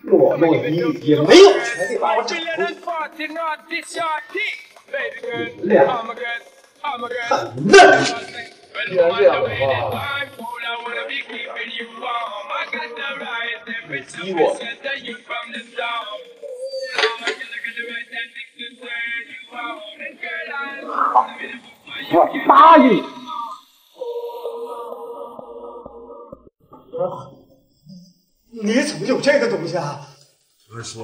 洛洛伊也没有权利把我整出去。你们俩很嫩。既然这样的话，依我。好，我答应你。怎么有这个东西啊？二叔，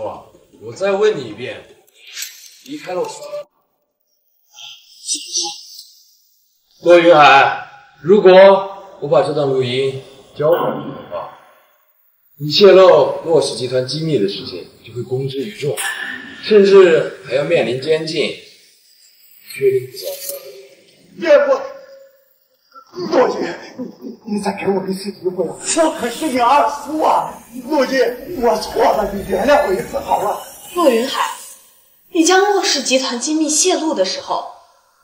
我再问你一遍，离开了我，骆云海，如果我把这段录音交给你的话，你泄露洛氏集团机密的事情就会公之于众，甚至还要面临监禁。确定不交出别我，洛姐，你你再给我一次机会啊！我可是你二叔啊！洛姐，我错了，你原谅我一次好吗？骆云海，你将洛氏集团机密泄露的时候，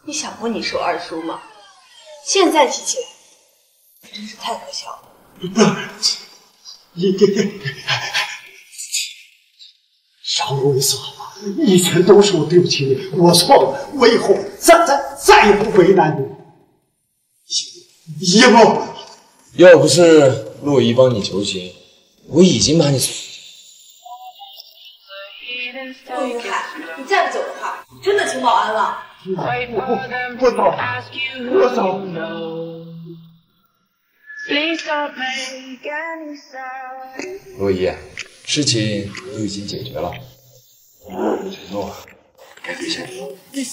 你想过你是我二叔吗？现在提起来，真是太可笑了。那你你你，饶我一次好吗？以前都是我对不起你，我错了，我以后再再再也不为难你。叶幕，要不是洛伊帮你求情，我已经把你送。陆云海，你再不走的话，真的请保安了。我不走，我走。洛伊，事情都已经解决了，我承诺该兑现。这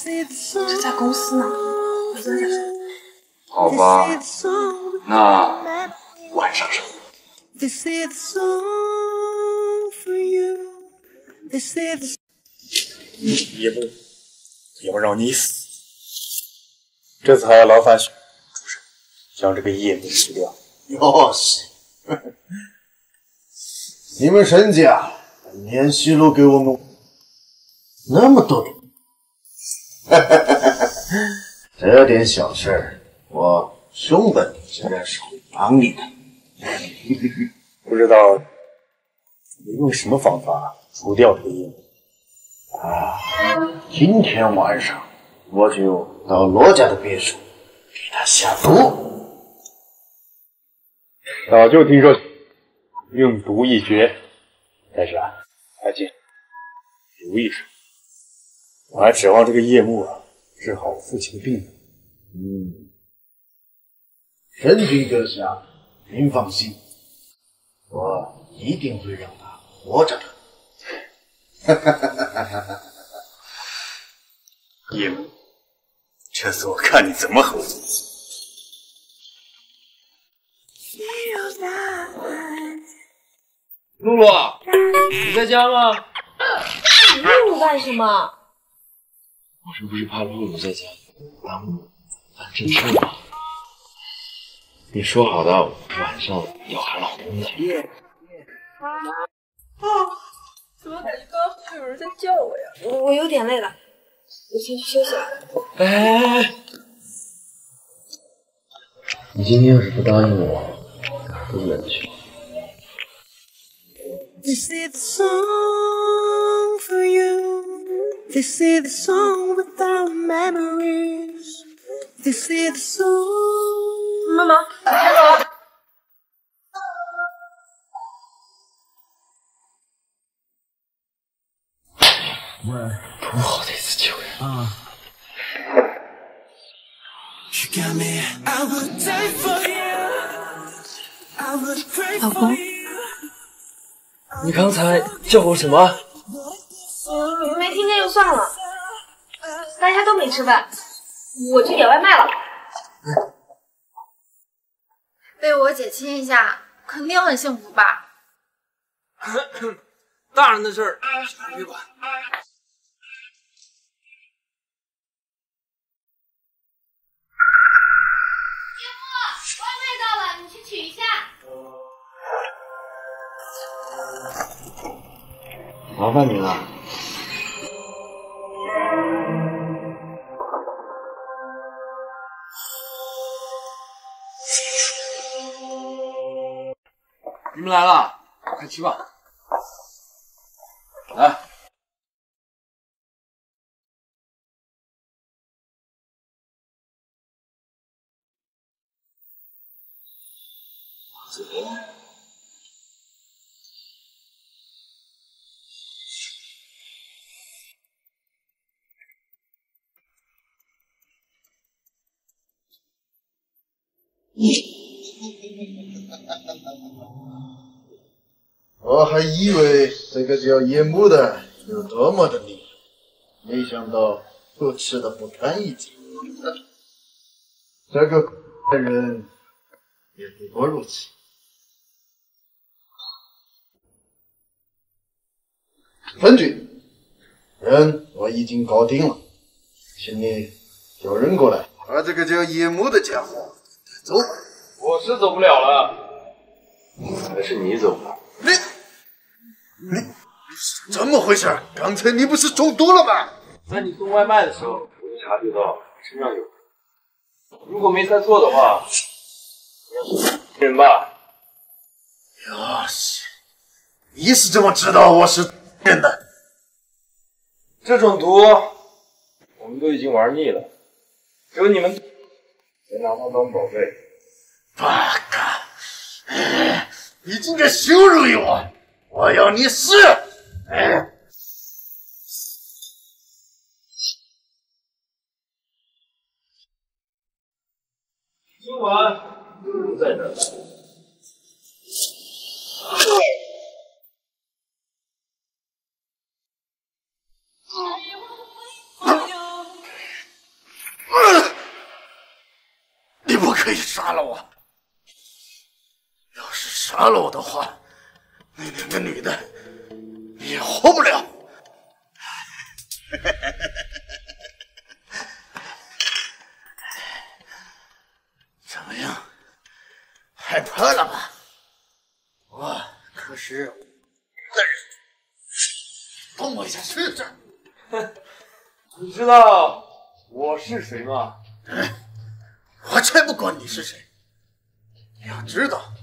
在公司呢。好吧，那晚上说。叶幕，要让你死！这次还要劳烦出手，将这个叶幕除掉。哟 西，你们沈家本年息禄给我们那么多，这点小事儿，我兄本自然是会帮你的。不知道你用什么方法除掉这个叶幕？啊，今天晚上我就到罗家的别墅给他下毒。早就听说用毒一绝，但是啊，还请留一手。我还指望这个叶幕啊治好父亲的病呢。嗯，神君阁下，您放心，我一定会让他活着的。哈哈哈哈哈哈！叶幕，这次我看你怎么活。露露，你在家吗？你露露干什么？我这不是怕露露在家耽误办正事吗？你说好的晚上要喊老公的。啊！怎么感觉刚刚好像有人在叫我呀？我我有点累了，我先去休息了。哎，你今天要是不答应我，哪都不能去。This is the song for you. This is the song without memories. This is the song. 妈妈，看到了。多好的一次机会啊！老公，你刚才叫我什么？嗯，没听见就算了。大家都没吃饭，我去点外卖了。被我姐亲一下，肯定很幸福吧？大人的事儿别管。外卖到了，你去取一下。麻烦你了。你们来了，快吃吧。来，我还以为这个叫叶幕的有多么的厉害，没想到我吃的不堪一击。这个人也不过如此。分局，人我已经搞定了，请你叫人过来，把这个叫叶幕的家伙走。我是走不了了，还是你走吧。你你怎么回事？刚才你不是中毒了吗？在你送外卖的时候，我就察觉到身上有。如果没猜错的话，人吧？哟西，你是怎么知道我是人的？这种毒我们都已经玩腻了，只有你们才拿他当宝贝。八嘎！你竟敢羞辱我！我要你死！哎！今晚不在这我！要是杀了我的话，那两个女的也活不了。怎么样？害怕了吧？我可是的人，动我一下试试。你知道我是谁吗？我才不管你是谁！你要知道，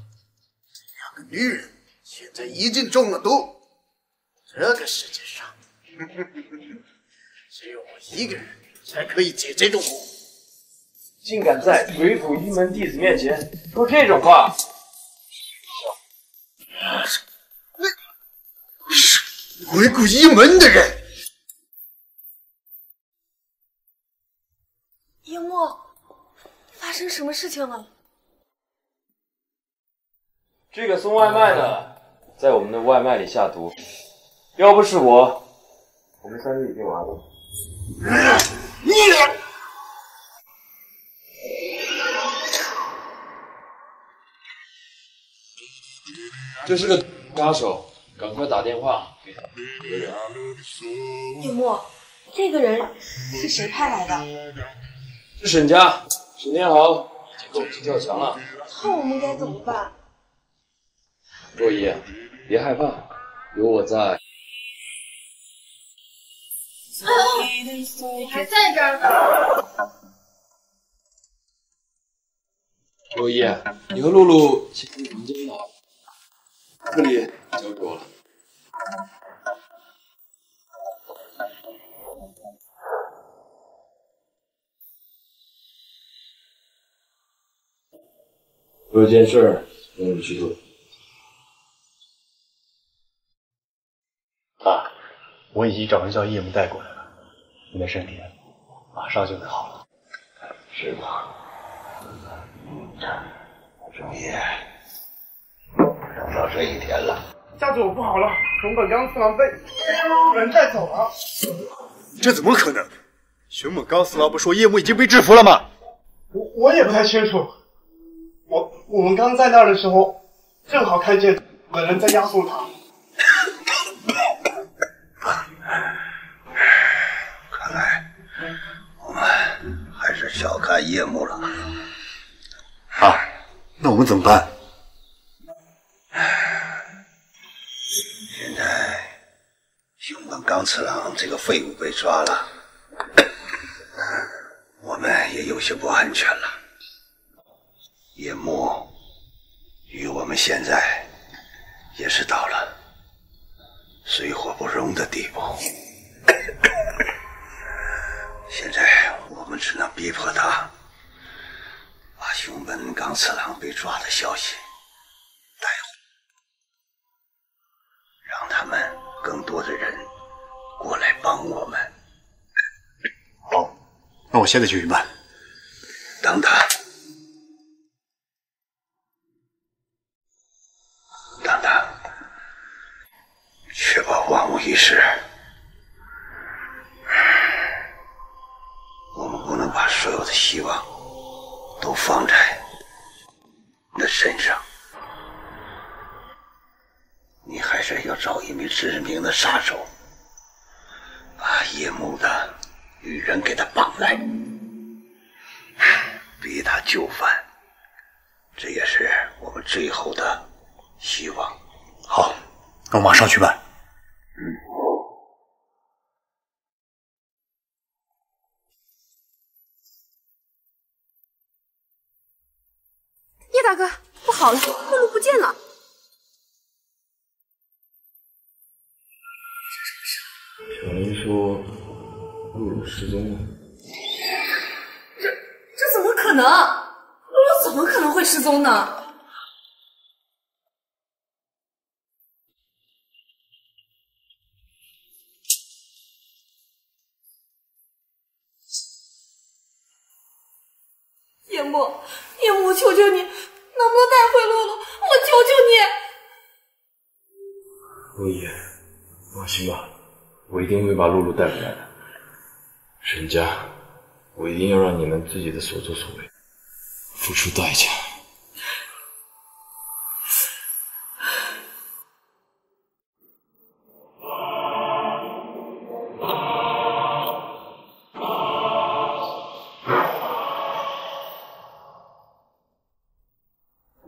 这两个女人现在已经中了毒，这个世界上只有我一个人才可以解这种毒。竟敢在鬼府一门弟子面前说这种话！你是鬼谷一门的人！樱木，发生什么事情了？这个送外卖的在我们的外卖里下毒，要不是我，我们三个已经完了。你！这是个杀手，赶快打电话给他。樱木，这个人是谁派来的？是沈家，沈天豪已经狗急跳墙了。那我们该怎么办？若依，别害怕，有我在。你还在这儿呢？若依，你和露露先回房间吧，这里交给我了。我有件事儿让你去做。爸，我已经找人叫叶幕带过来了，你的身体马上就能好了。是吗？终于等到这一天了。家主不好了，熊本刚次郎被人带走了。这怎么可能？熊本刚四郎不说叶幕已经被制服了吗？我我也不太清楚。我我们刚在那儿的时候，正好看见本人在押送他。看来我们还是小看夜幕了。啊，那我们怎么办？现在熊本刚次郎这个废物被抓了，我们也有些不安全了。夜幕与我们现在也是到了水火不容的地步。现在我们只能逼迫他把熊本刚次郎被抓的消息带回，让他们更多的人过来帮我们。好，那我现在就去办。等等，等等，确保万无一失。我们不能把所有的希望都放在你的身上，你还是要找一名知名的杀手，把夜幕的女人给他绑来，逼他就范。这也是我们最后的希望。好，那我马上去办。大哥，不好了，露露不见了。小林说露露失踪了。这这怎么可能？露露怎么可能会失踪呢？我一定会把露露带回来的。沈家，我一定要让你们自己的所作所为付出代价。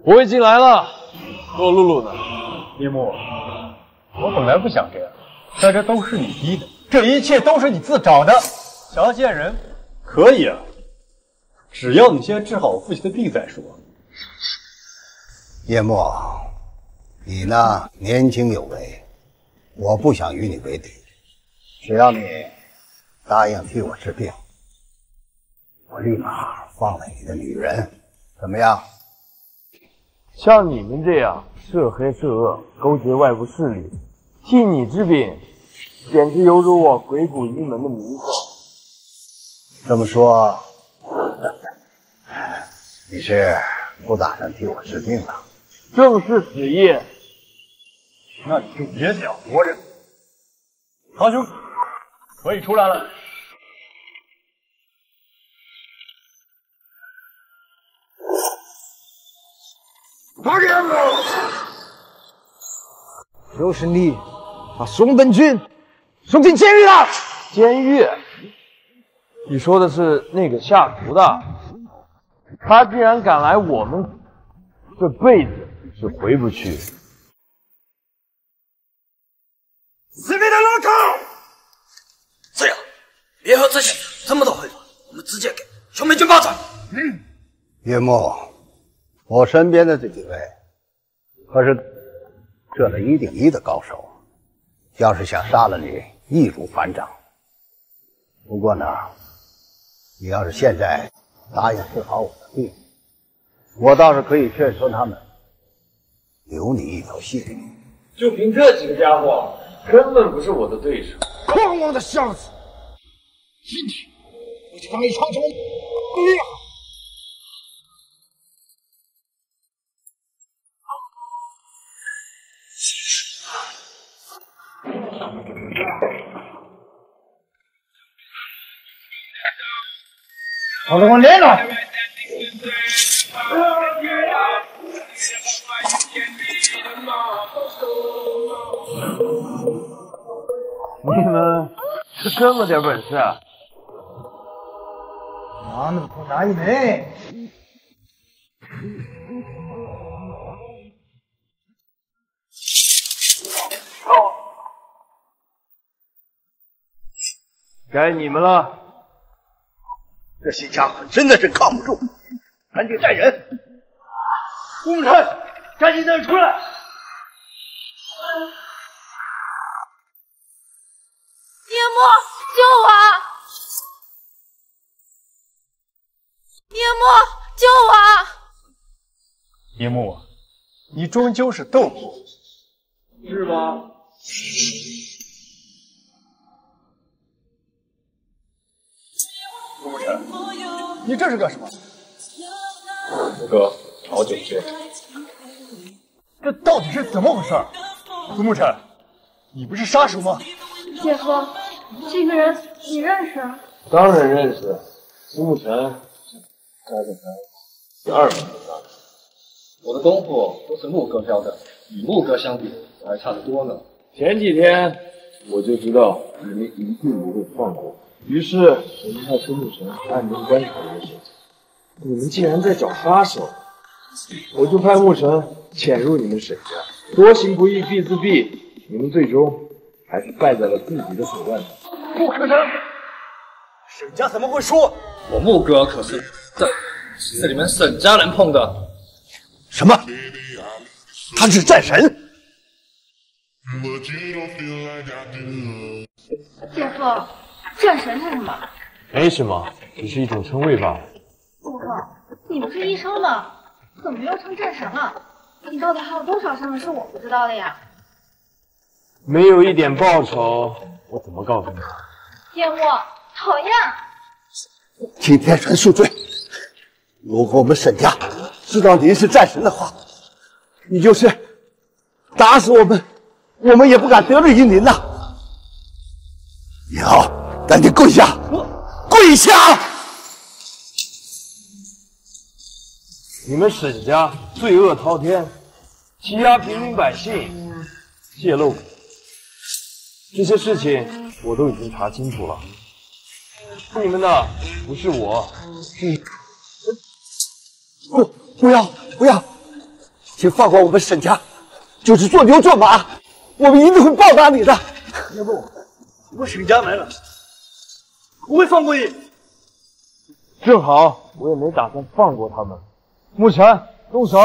我已经来了，我露露呢？叶幕，我本来不想这样，但这都是你逼的，这一切都是你自找的。想要见人，可以啊，只要你先治好我父亲的病再说。叶墨，你呢年轻有为，我不想与你为敌，只要你答应替我治病，我立马放了你的女人，怎么样？像你们这样涉黑涉恶、勾结外部势力，替你治病，简直犹如我鬼谷一门的名声。这么说，你是不打算替我治病了？正是此意。那你就别想活着。堂兄，可以出来了。八点了。就是你把宋本军送进监狱了。监狱？你说的是那个下毒的？他居然敢来我们，这辈子是回不去。死命的老头！这样，联合之前这么多回合，我们直接给兄妹军报仇。嗯，岳母，我身边的这几位可是这了一顶一的高手，要是想杀了你，易如反掌。不过呢，你要是现在答应治好我的病，我倒是可以劝说他们留你一条性命。就凭这几个家伙，根本不是我的对手。狂妄的小子！今天我就让你尝尝我厉害！好了，我来了。你们是这么点本事啊？哪能不哪一枚？该你们了。这新家伙真的是扛不住，赶紧带人！顾慕辰，赶紧带人出来！叶幕，救我！叶幕，救我！叶幕，你终究是斗破，是吗？你这是干什么？五哥，好久不见。这到底是怎么回事？顾慕辰，你不是杀手吗？姐夫，这个人你认识？当然认识，苏沐辰，该的他第二名了。我的功夫都是穆哥教的，与穆哥相比，我还差得多呢。前几天我就知道你们一定不会放过我，于是我们派苏沐辰暗中观察你们手下。你们既然在找杀手，我就派沐辰潜入你们沈家。多行不义必自毙，你们最终还是败在了自己的手段上。不可能！沈家怎么会输？我穆哥可是在是你们沈家人碰的。什么？他是战神？姐夫，战神是什么？没什么，只是一种称谓罢了。姐夫，你不是医生吗？怎么又成战神了？你到底还有多少身份是我不知道的呀？没有一点报酬，我怎么告诉你？叶幕，讨厌！替天神恕罪。如果我们沈家知道您是战神的话，你就是打死我们，我们也不敢得罪于您呐。你好，赶紧跪下，跪下！你们沈家罪恶滔天，欺压平民百姓，泄露这些事情，我都已经查清楚了。你们的不是我，是不不要不要，请放过我们沈家，就是做牛做马，我们一定会报答你的。要不我沈家没了，不会放过你。正好我也没打算放过他们。沐尘，动手！